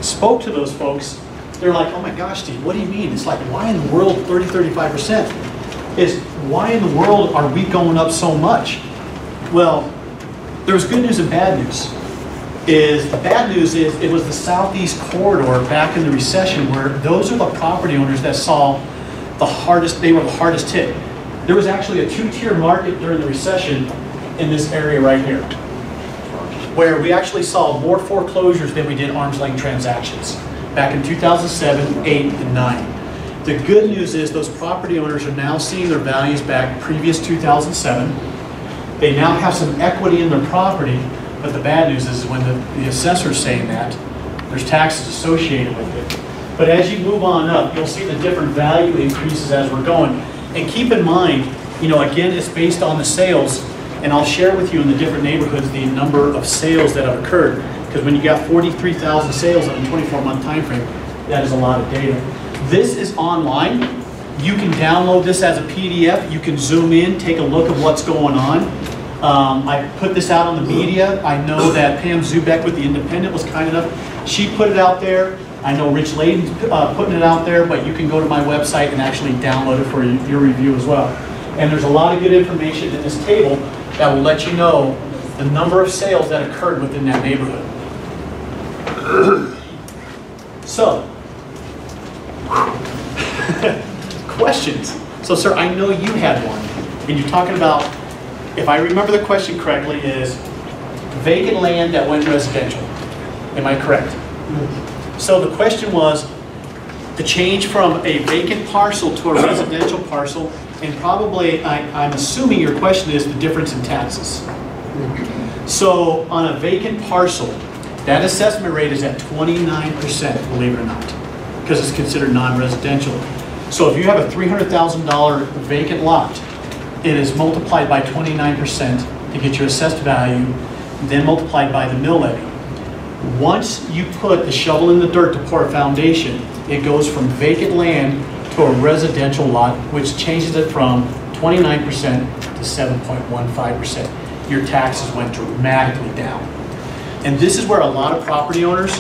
spoke to those folks, they're like, oh my gosh, Steve, what do you mean? It's like, why in the world 30, 35%? Is why in the world are we going up so much? Well, there's good news and bad news. Is, the bad news is, it was the southeast corridor back in the recession where those are the property owners that saw the hardest, they were the hardest hit. There was actually a two-tier market during the recession in this area right here, where we actually saw more foreclosures than we did arm's length transactions back in 2007, 8, and 9. The good news is those property owners are now seeing their values back previous 2007. They now have some equity in their property, but the bad news is when the, the assessor's saying that, there's taxes associated with it. But as you move on up, you'll see the different value increases as we're going. And keep in mind, you know, again, it's based on the sales, and I'll share with you in the different neighborhoods the number of sales that have occurred. Because when you got 43,000 sales in a 24-month time frame, that is a lot of data. This is online. You can download this as a PDF. You can zoom in, take a look at what's going on. Um, I put this out on the media. I know that Pam Zubeck with The Independent was kind enough. She put it out there. I know Rich Laden's uh, putting it out there, but you can go to my website and actually download it for your review as well. And there's a lot of good information in this table that will let you know the number of sales that occurred within that neighborhood. So, questions. So sir, I know you had one, and you're talking about, if I remember the question correctly, is vacant land that went residential. Am I correct? So the question was, the change from a vacant parcel to a residential parcel, and probably, I, I'm assuming your question is the difference in taxes. So on a vacant parcel, that assessment rate is at 29%, believe it or not, because it's considered non-residential. So if you have a $300,000 vacant lot, it is multiplied by 29% to get your assessed value, then multiplied by the mill levy. Once you put the shovel in the dirt to pour a foundation, it goes from vacant land to a residential lot, which changes it from 29% to 7.15%. Your taxes went dramatically down. And this is where a lot of property owners,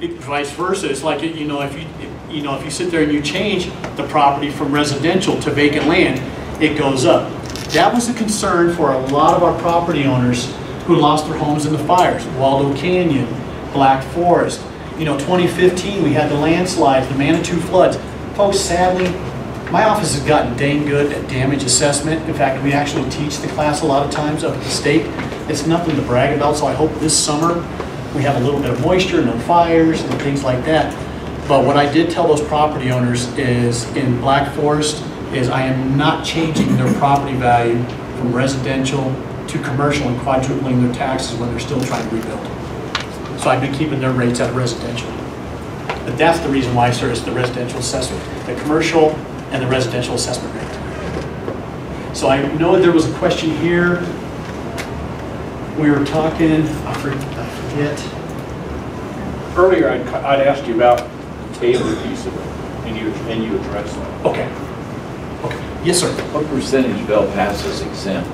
it- vice versa, it's like, you know, if you, you know, if you sit there and you change the property from residential to vacant land, it goes up. That was a concern for a lot of our property owners who lost their homes in the fires. Waldo Canyon, Black Forest. You know, 2015, we had the landslides, the Manitou floods. Folks, sadly, my office has gotten dang good at damage assessment. In fact, we actually teach the class a lot of times up at the state. It's nothing to brag about, so I hope this summer we have a little bit of moisture, no fires and things like that. But what I did tell those property owners is in Black Forest is I am not changing their property value from residential to commercial and quadrupling their taxes when they're still trying to rebuild. So I've been keeping their rates at residential. But that's the reason why, sir, is the residential assessment, the commercial and the residential assessment rate. So I know there was a question here. We were talking, I I forget. Earlier, I'd, I'd asked you about the Tabor piece of it, and you, and you addressed that. Okay. Okay. Yes, sir. What percentage of El Paso is exempt?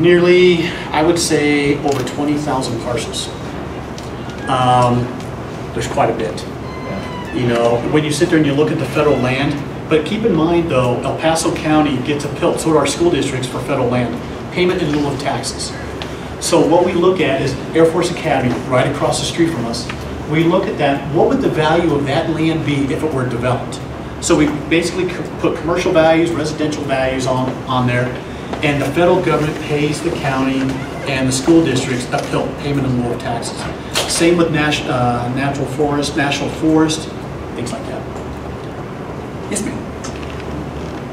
Nearly, I would say, over 20,000 parcels. Um, There's quite a bit. You know, when you sit there and you look at the federal land, but keep in mind though, El Paso County gets a pill, so do our school districts for federal land, payment in lieu of taxes. So what we look at is Air Force Academy, right across the street from us. We look at that, what would the value of that land be if it were developed? So we basically put commercial values, residential values on, on there, and the federal government pays the county and the school districts a pill, payment in lieu of taxes. Same with nat- uh, natural forest, national forest, things like that. Yes, ma'am.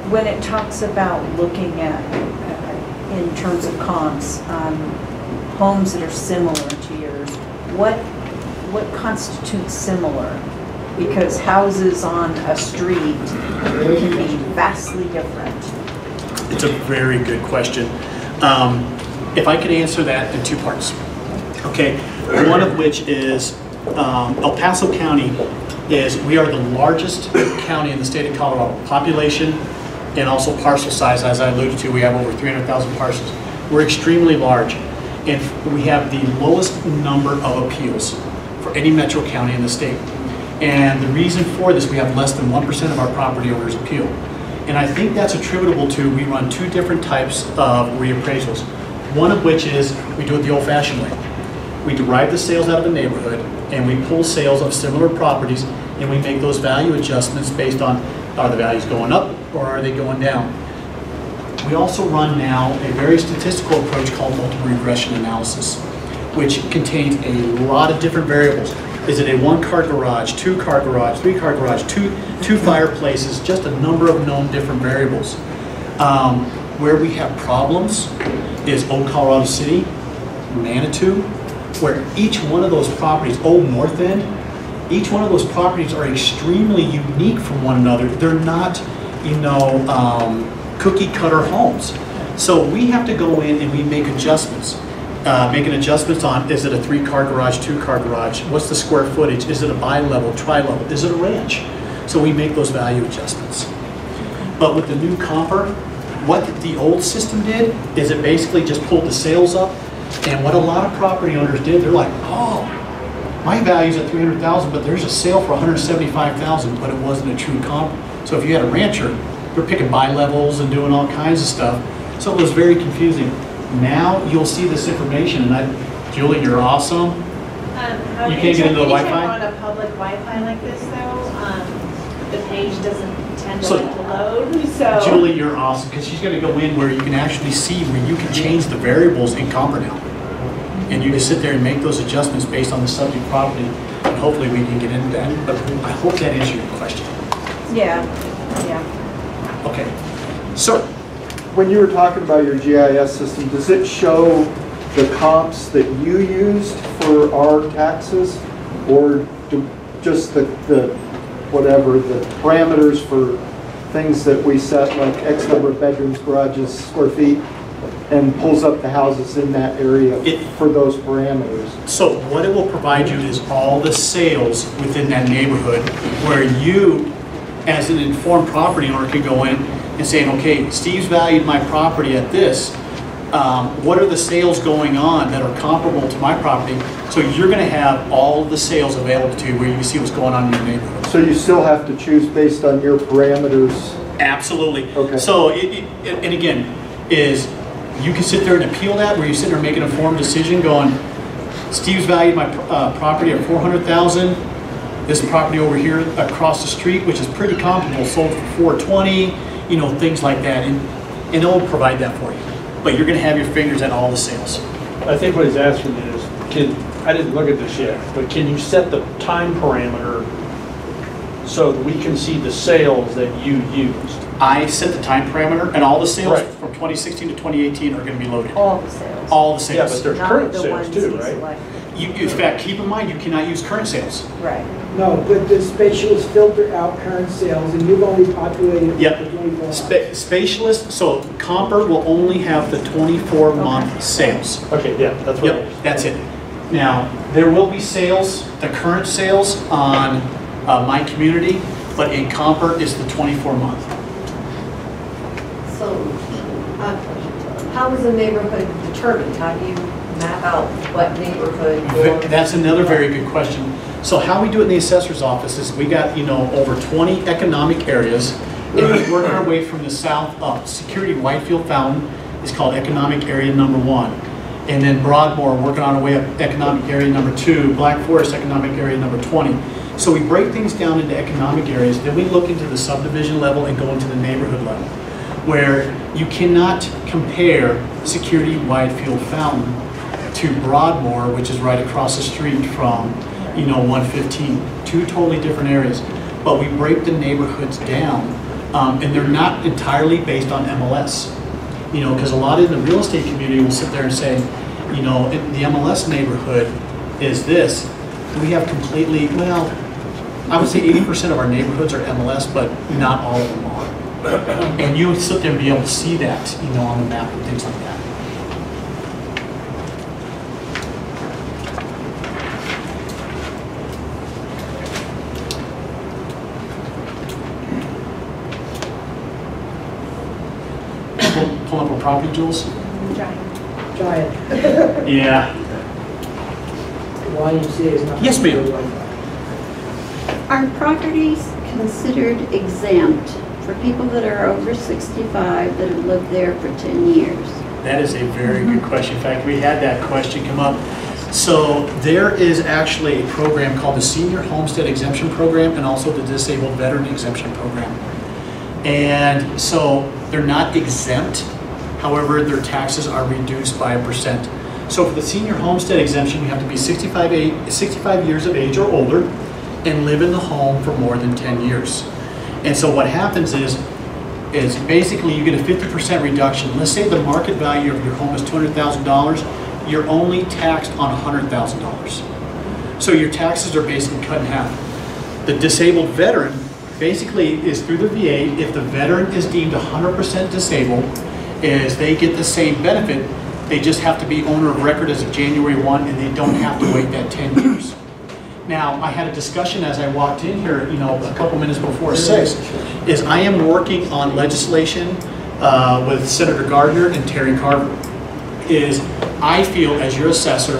When it talks about looking at, uh, in terms of comps, um, homes that are similar to yours, what, what constitutes similar? Because houses on a street can be vastly different. It's a very good question. Um, If I could answer that in two parts. Okay, one of which is um, El Paso County is, we are the largest county in the state of Colorado, population and also parcel size, as I alluded to, we have over 300,000 parcels. We're extremely large, and we have the lowest number of appeals for any metro county in the state. And the reason for this, we have less than 1% of our property owners appeal. And I think that's attributable to, we run two different types of reappraisals. One of which is, we do it the old-fashioned way. We derive the sales out of a neighborhood, and we pull sales of similar properties, and we make those value adjustments based on, are the values going up, or are they going down? We also run now a very statistical approach called multiple regression analysis, which contains a lot of different variables. Is it a one-car garage, two-car garage, three-car garage, two, two fireplaces, just a number of known different variables. Um, Where we have problems is Old Colorado City, Manitou, where each one of those properties, Old North End, each one of those properties are extremely unique from one another. They're not, you know, um, cookie cutter homes. So we have to go in and we make adjustments. Uh, making adjustments on, is it a three-car garage, two-car garage? What's the square footage? Is it a bi-level, tri-level? Is it a ranch? So we make those value adjustments. But with the new comper, what the old system did is it basically just pulled the sales up. And what a lot of property owners did, they're like, oh, my value's at 300,000, but there's a sale for 175,000, but it wasn't a true comp. So if you had a rancher, they're picking bi-levels and doing all kinds of stuff. So it was very confusing. Now you'll see this information, and I, Julie, you're awesome. Um, You can't get into the Wi-Fi? on a public Wi-Fi like this though, um, the page doesn't tend to So- like load, so. Julie, you're awesome, because she's gonna go in where you can actually see where you can change the variables in Comper now. And you can sit there and make those adjustments based on the subject property, and hopefully we can get into that. But I hope that answered your question. Yeah, yeah. Okay, so, When you were talking about your GIS system, does it show the comps that you used for our taxes? Or do, just the, the, whatever, the parameters for things that we set, like X number of bedrooms, garages, square feet, and pulls up the houses in that area It- for those parameters? so what it will provide you is all the sales within that neighborhood, where you, as an informed property owner, can go in and say, okay, Steve's valued my property at this. Um, What are the sales going on that are comparable to my property? So you're gonna have all the sales available to you, where you can see what's going on in your neighborhood. So you still have to choose based on your parameters? Absolutely. Okay. So, it- it- and again, is you can sit there and appeal that, where you sit there making a informed decision going, Steve's valued my uh, property at 400,000. This property over here across the street, which is pretty comparable, sold for 420, you know, things like that. And, and it'll provide that for you. But you're gonna have your fingers at all the sales. I think what he's asking is, can, I didn't look at this yet, but can you set the time parameter so that we can see the sales that you used? I set the time parameter, and all the sales Right. from 2016 to 2018 are gonna be loaded. All the sales. All the Yeah, sales. but there's Not current the sales ones too, he right? selected. You, in fact, keep in mind, you cannot use current sales. Right. No, but the spatialists filter out current sales, and you've only populated Yep. the 24 months. Spa- Spatialist, so Comper will only have the 24-month sales. Okay, yeah, that's what. Yep, that's it. Now, there will be sales, the current sales on uh, My Community, but in Comper is the 24-month. So, uh, how is the neighborhood determined? How do you map out what neighborhood? or- That's another very good question. So how we do it in the assessor's office is we got, you know, over 20 economic areas, and we work our way from the south up. Security Widefield Fountain is called economic area number one. And then Broadmoor, working on our way up, economic area number two, Black Forest, economic area number 20. So we break things down into economic areas, then we look into the subdivision level and go into the neighborhood level, where you cannot compare Security Widefield Fountain to Broadmoor, which is right across the street from, you know, 115. Two totally different areas. But we break the neighborhoods down, um, and they're not entirely based on MLS. You know, because a lot of the real estate community will sit there and say, you know, in the MLS neighborhood is this. We have completely, well, I would say eighty percent of our neighborhoods are MLS, but not all of them are. And you sit there and be able to see that, you know, on the map and things like that. Pull pull up a property, Jules? Giant. Giant. Yeah. YMCA is not. Yes, ma'am. Are properties considered exempt for people that are over 65 that have lived there for 10 years? That is a very good mm-hmm. question. In fact, we had that question come up. So there is actually a program called the Senior Homestead Exemption Program and also the Disabled Veteran Exemption Program. And so they're not exempt, however, their taxes are reduced by a percent. So for the senior homestead exemption, you have to be 65, a- 65 years of age or older and live in the home for more than 10 years. And so what happens is, is basically you get a 50% reduction. Let's say the market value of your home is $200,000, you're only taxed on $100,000. So your taxes are basically cut in half. The disabled veteran basically is through the VA, if the veteran is deemed 100% disabled, is they get the same benefit, they just have to be owner of record as of January 1 and they don't have to wait that 10 years. Now, I had a discussion as I walked in here, you know, a couple minutes before six, is I am working on legislation uh, with Senator Gardner and Terri Carver. Is I feel, as your assessor,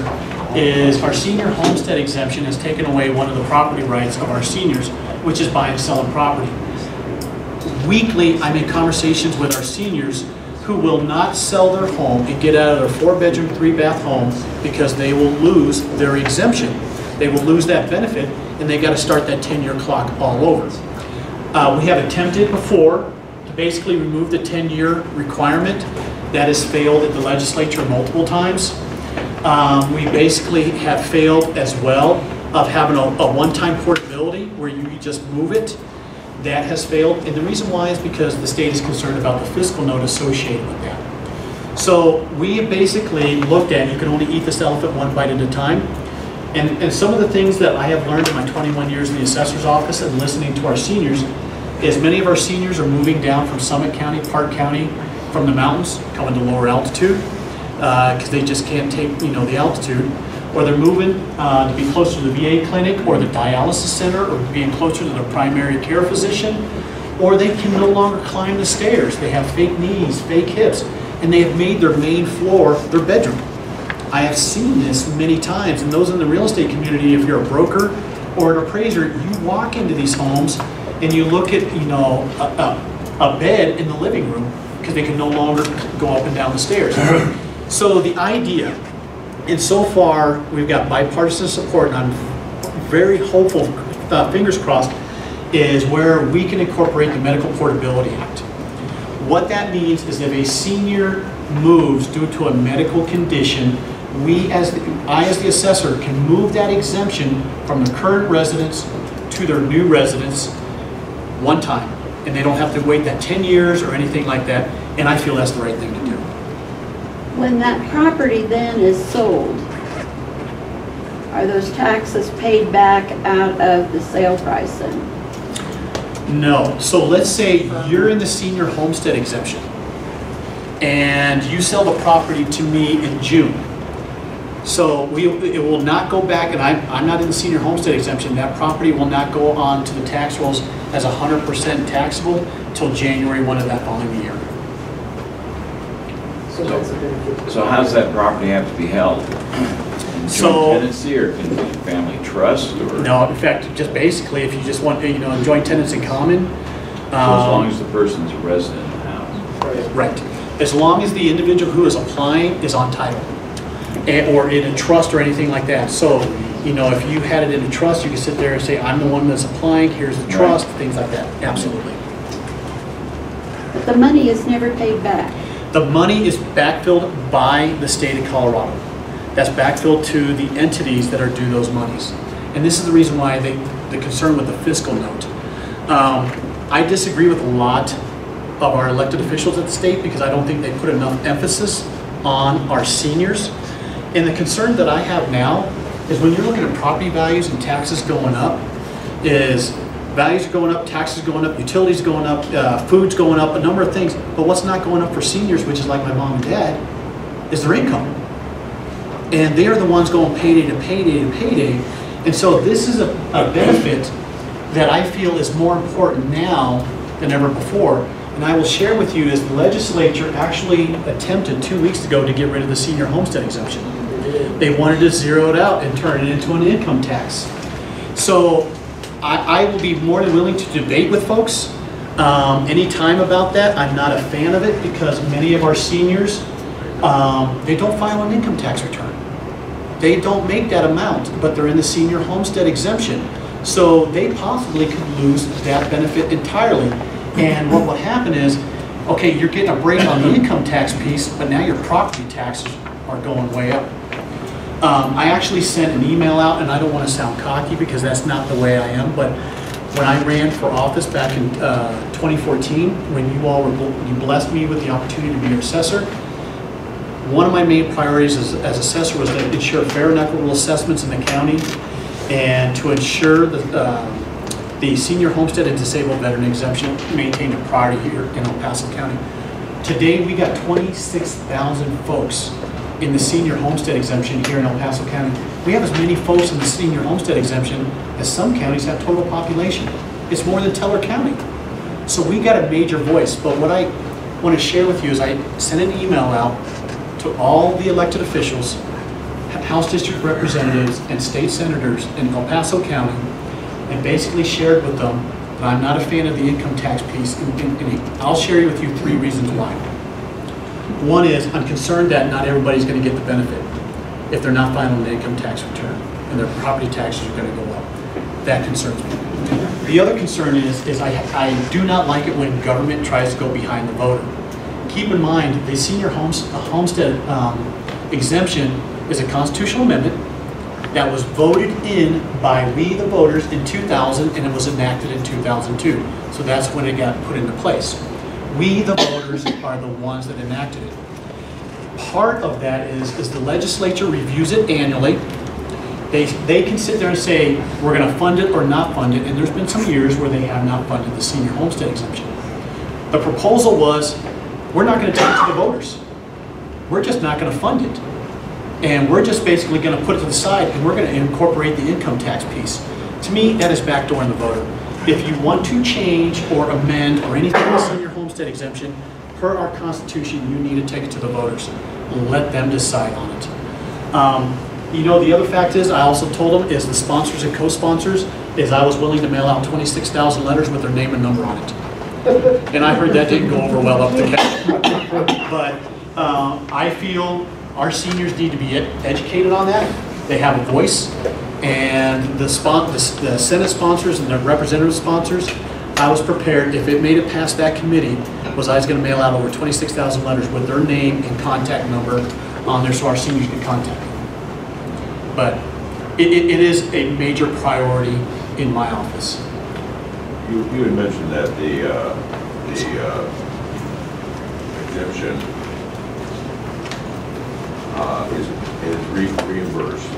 is our senior homestead exemption has taken away one of the property rights of our seniors, which is buying and selling property. Weekly, I'm in conversations with our seniors who will not sell their home and get out of their four-bedroom, three-bath home because they will lose their exemption. They will lose that benefit, and they got to start that 10-year clock all over. Uh, We have attempted before to basically remove the 10-year requirement. That has failed at the legislature multiple times. Um, We basically have failed as well of having a a one-time portability where you just move it. That has failed, and the reason why is because the state is concerned about the fiscal note associated with that. So we basically looked at, you can only eat this elephant one bite at a time. And, and some of the things that I have learned in my 21 years in the assessor's office and listening to our seniors is many of our seniors are moving down from Summit County, Park County, from the mountains, coming to lower altitude, uh, because they just can't take, you know, the altitude. Or they're moving uh, to be closer to the VA clinic or the dialysis center or to being closer to their primary care physician. Or they can no longer climb the stairs. They have fake knees, fake hips, and they have made their main floor their bedroom. I have seen this many times, and those in the real estate community, if you're a broker or an appraiser, you walk into these homes and you look at, you know, a, a, a bed in the living room because they can no longer go up and down the stairs. So the idea, and so far, we've got bipartisan support, and I'm very hopeful, uh, fingers crossed, is where we can incorporate the Medical Portability Act. What that means is if a senior moves due to a medical condition, we as, the I as the assessor can move that exemption from the current residence to their new residence one time. And they don't have to wait that 10 years or anything like that, and I feel that's the right thing to do. When that property then is sold, are those taxes paid back out of the sale price then? No. So let's say you're in the senior homestead exemption and you sell the property to me in June. So we, it will not go back, and I'm, I'm not in the senior homestead exemption, that property will not go on to the tax rolls as hundred percent taxable till January one of that following year. So that's a benefit. So how does that property have to be held? In So- joint tenancy or can it be in family trust or? No, in fact, just basically, if you just want, you know, joint tenants in common. So as long um, as the person's a resident in the house? Right. As long as the individual who is applying is on title, and- or in a trust or anything like that. So, you know, if you had it in a trust, you could sit there and say, I'm the one that's applying, here's the trust, things like that. Absolutely. But the money is never paid back. The money is backfilled by the state of Colorado. That's backfilled to the entities that are due those monies. And this is the reason why they, the concern with the fiscal note. Um, I disagree with a lot of our elected officials at the state because I don't think they put enough emphasis on our seniors. And the concern that I have now is when you're looking at property values and taxes going up, is values are going up, taxes going up, utilities going up, uh, food's going up, a number of things. But what's not going up for seniors, which is like my mom and dad, is their income. And they are the ones going payday to payday to payday. And so this is a, a benefit that I feel is more important now than ever before. And I will share with you is the legislature actually attempted two weeks ago to get rid of the senior homestead exemption. They wanted to zero it out and turn it into an income tax. So I, I will be more than willing to debate with folks um, anytime about that. I'm not a fan of it because many of our seniors, um, they don't file an income tax return. They don't make that amount, but they're in the senior homestead exemption. So they possibly could lose that benefit entirely. And what will happen is, okay, you're getting a break on the income tax piece, but now your property taxes are going way up. Um, I actually sent an email out, and I don't want to sound cocky because that's not the way I am, but when I ran for office back in uh, 2014, when you all were, you blessed me with the opportunity to be your assessor, one of my main priorities as, as assessor was to ensure fair and equitable assessments in the county and to ensure that um, the senior homestead and disabled veteran exemption maintained a priority here in El Paso County. Today, we got 26,000 folks in the senior homestead exemption here in El Paso County. We have as many folks in the senior homestead exemption as some counties have total population. It's more than Teller County. So we got a major voice, but what I want to share with you is I sent an email out to all the elected officials, House District Representatives, and state senators in El Paso County, and basically shared with them that I'm not a fan of the income tax piece, and, and- and I'll share with you three reasons why. One is, I'm concerned that not everybody's gonna get the benefit if they're not filing an income tax return, and their property taxes are gonna go up. That concerns me. The other concern is, is I, I do not like it when government tries to go behind the voter. Keep in mind, the senior homes, homestead um, exemption is a constitutional amendment that was voted in by we, the voters, in 2000, and it was enacted in 2002. So that's when it got put into place. We, the voters, are the ones that enacted it. Part of that is, is the legislature reviews it annually. They, they can sit there and say, we're gonna fund it or not fund it, and there's been some years where they have not funded the senior homestead exemption. The proposal was, we're not gonna take it to the voters. We're just not gonna fund it. And we're just basically gonna put it to the side and we're gonna incorporate the income tax piece. To me, that is backdooring the voter. If you want to change or amend or anything else in senior homestead exemption, per our constitution, you need to take it to the voters. Let them decide on it. Um, You know, the other fact is, I also told them, is the sponsors and co-sponsors, is I was willing to mail out 26,000 letters with their name and number on it. And I heard that didn't go over well up the county. But um, I feel our seniors need to be ed- educated on that. They have a voice. And the the the Senate sponsors and the representative sponsors, I was prepared, if it made it past that committee, was I was gonna mail out over 26,000 letters with their name and contact number on there so our seniors could contact them. But it, it it is a major priority in my office. You, you had mentioned that the, uh, the uh, exemption uh, is, is re- reimbursed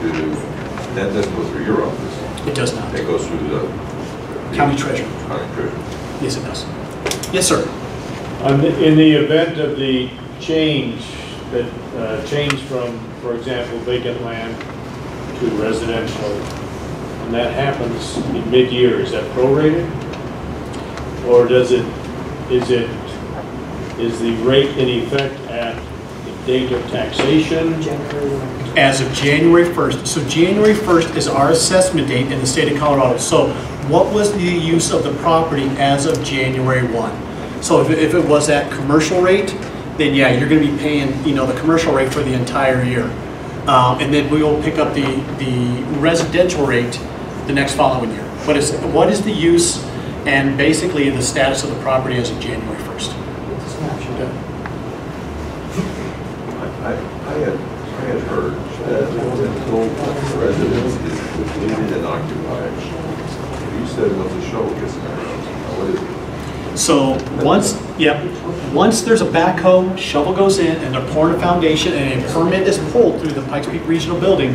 to, that doesn't go through your office. It does not. That goes through the. County treasurer. County treasurer. Yes, it does. Yes, sir. On the- In the event of the change, that, uh, change from, for example, vacant land to residential, and that happens in mid-year, is that prorated? Or does it, is it, is the rate in effect at the date of taxation? As of January 1st. So January 1st is our assessment date in the state of Colorado. So what was the use of the property as of January 1? So if it, if it was at commercial rate, then yeah, you're gonna be paying, you know, the commercial rate for the entire year. Um, and then we will pick up the, the residential rate the next following year. Is, what is the use and basically the status of the property as of January 1st? I, I I had, I had heard that the residence is completed and occupied. You said it was a show, yes, what is it? So once, yep, once there's a backhoe, shovel goes in, and they're pouring a foundation, and a permit is pulled through the Pikes Peak Regional Building,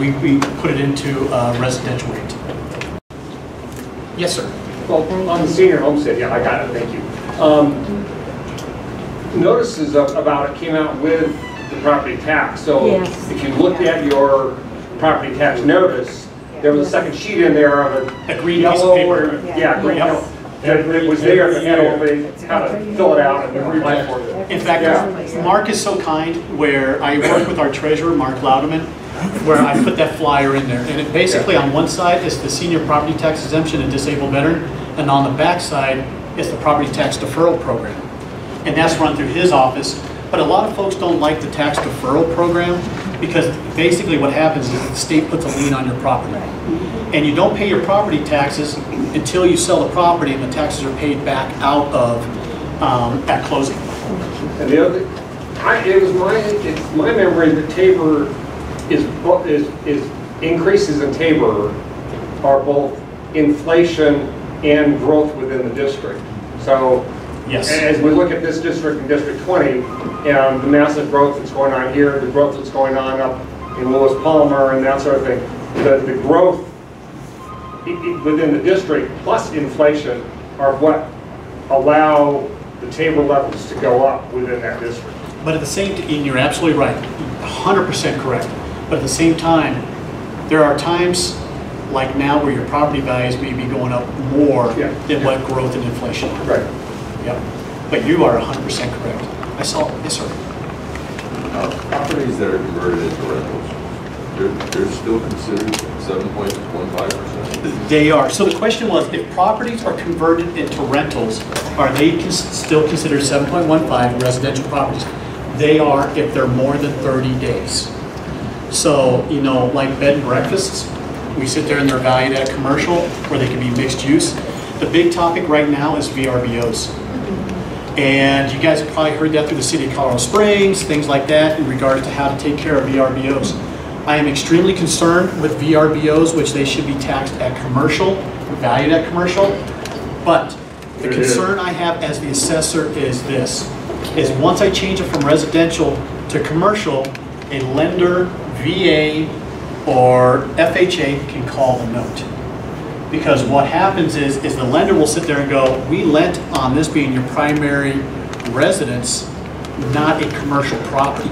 we, we put it into uh, residential rate. Yes, sir. Well, on the senior homestead, yeah, I got it, thank you. Um, Notices of- about it came out with the property tax, so Yes. if you looked at your property tax notice, there was a second sheet in there of a A green piece yellow paper. or, yeah, green, Yep. yellow, that was there, that had all the, how to fill it out and apply for it. In fact, Yeah. Mark is so kind, where I work with our treasurer, Mark Lowderman, where I put that flyer in there. And it basically, on one side is the senior property tax exemption and disabled veteran, and on the back side is the property tax deferral program. And that's run through his office. But a lot of folks don't like the tax deferral program, because basically what happens is the state puts a lien on your property. And you don't pay your property taxes until you sell the property, and the taxes are paid back out of, um, at closing. And the other, I, it was my, it's my memory that Tabor is, is, is, increases in Tabor are both inflation and growth within the district. So, Yes. as we look at this district and District 20, and the massive growth that's going on here, the growth that's going on up in Lewis Palmer and that sort of thing, the, the growth within the district plus inflation are what allow the Tabor levels to go up within that district. But at the same, and you're absolutely right, 100% correct. But at the same time, there are times like now where your property values may be going up more Yeah. than what growth and inflation are. Right. Yep. But you are 100% correct. I saw, yes, sir. Uh, Properties that are converted into rentals, they're, they're still considered seven point one five percent? They are. So the question was, if properties are converted into rentals, are they cons- still considered 7.15 residential properties? They are if they're more than 30 days. So, you know, like bed and breakfasts, we sit there and they're valued at a commercial where they can be mixed use. The big topic right now is VRBOs. And you guys have probably heard that through the city of Colorado Springs, things like that in regards to how to take care of VRBOs. I am extremely concerned with VRBOs, which they should be taxed at commercial, valued at commercial. But the concern I have as the assessor is this, is once I change it from residential to commercial, a lender, VA, or FHA can call the note. Because what happens is, is the lender will sit there and go, we lent on this being your primary residence, not a commercial property.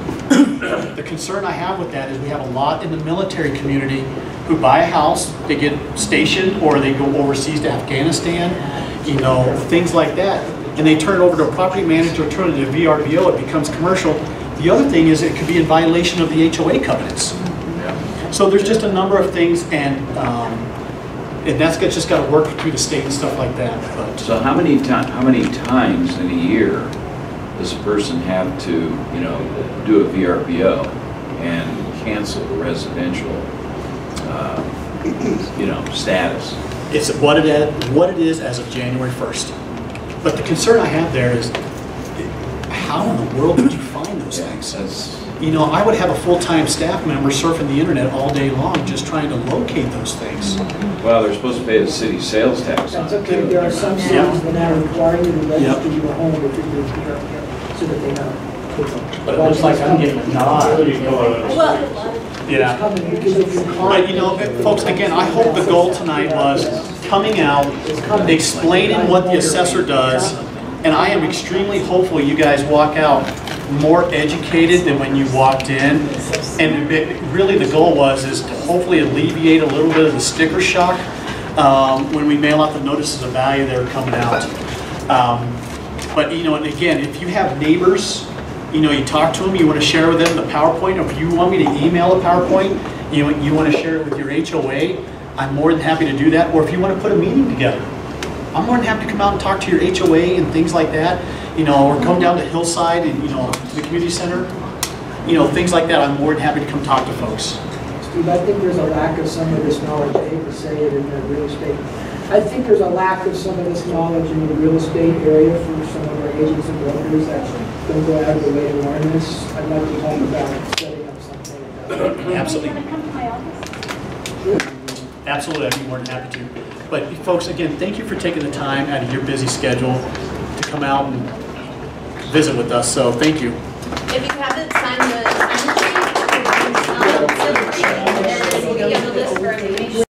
The concern I have with that is we have a lot in the military community who buy a house, they get stationed, or they go overseas to Afghanistan, you know, things like that. And they turn it over to a property manager, turn it into VRBO, it becomes commercial. The other thing is it could be in violation of the HOA covenants. So there's just a number of things and, um, and that's got- just gotta work through the state and stuff like that, but. So how many ti, how many times in a year does a person have to, you know, do a VRBO and cancel the residential, uh, you know, status? It's what it is, what it is as of January 1st. But the concern I have there is, how in the world would you find those things? That's, You know, I would have a full-time staff member surfing the internet all day long, just trying to locate those things. well, they're supposed to pay the city sales tax on That's it okay, too. there are some cities Yeah. that now require you to Yep. register your home if you're doing so that they know. But it looks like I'm getting a nod. Well, Yeah. It's coming because if you're. But, you know, folks, again, I hope the goal tonight was coming out, explaining what the assessor does, and I am extremely hopeful you guys walk out more educated than when you walked in. And it- really, the goal was, is to hopefully alleviate a little bit of the sticker shock um, when we mail out the notices of value that are coming out. Um, But, you know, and again, if you have neighbors, you know, you talk to them, you want to share with them the PowerPoint, or if you want me to email a PowerPoint, you you want to share it with your HOA, I'm more than happy to do that, or if you want to put a meeting together. I'm more than happy to come out and talk to your HOA and things like that, you know, or come down to Hillside and, you know, to the community center, you know, things like that, I'm more than happy to come talk to folks. Steve, I think there's a lack of some of this knowledge, I hate to say it in the real estate. I think there's a lack of some of this knowledge in the real estate area for some of our agents and brokers that don't go out of the way to learn this. I'd like to talk about setting up something. Absolutely. Can I come to my office? Absolutely, I'd be more than happy to. But folks, again, thank you for taking the time out of your busy schedule to come out and visit with us, so thank you. If you haven't signed the sign sheet, um, we'll a list for.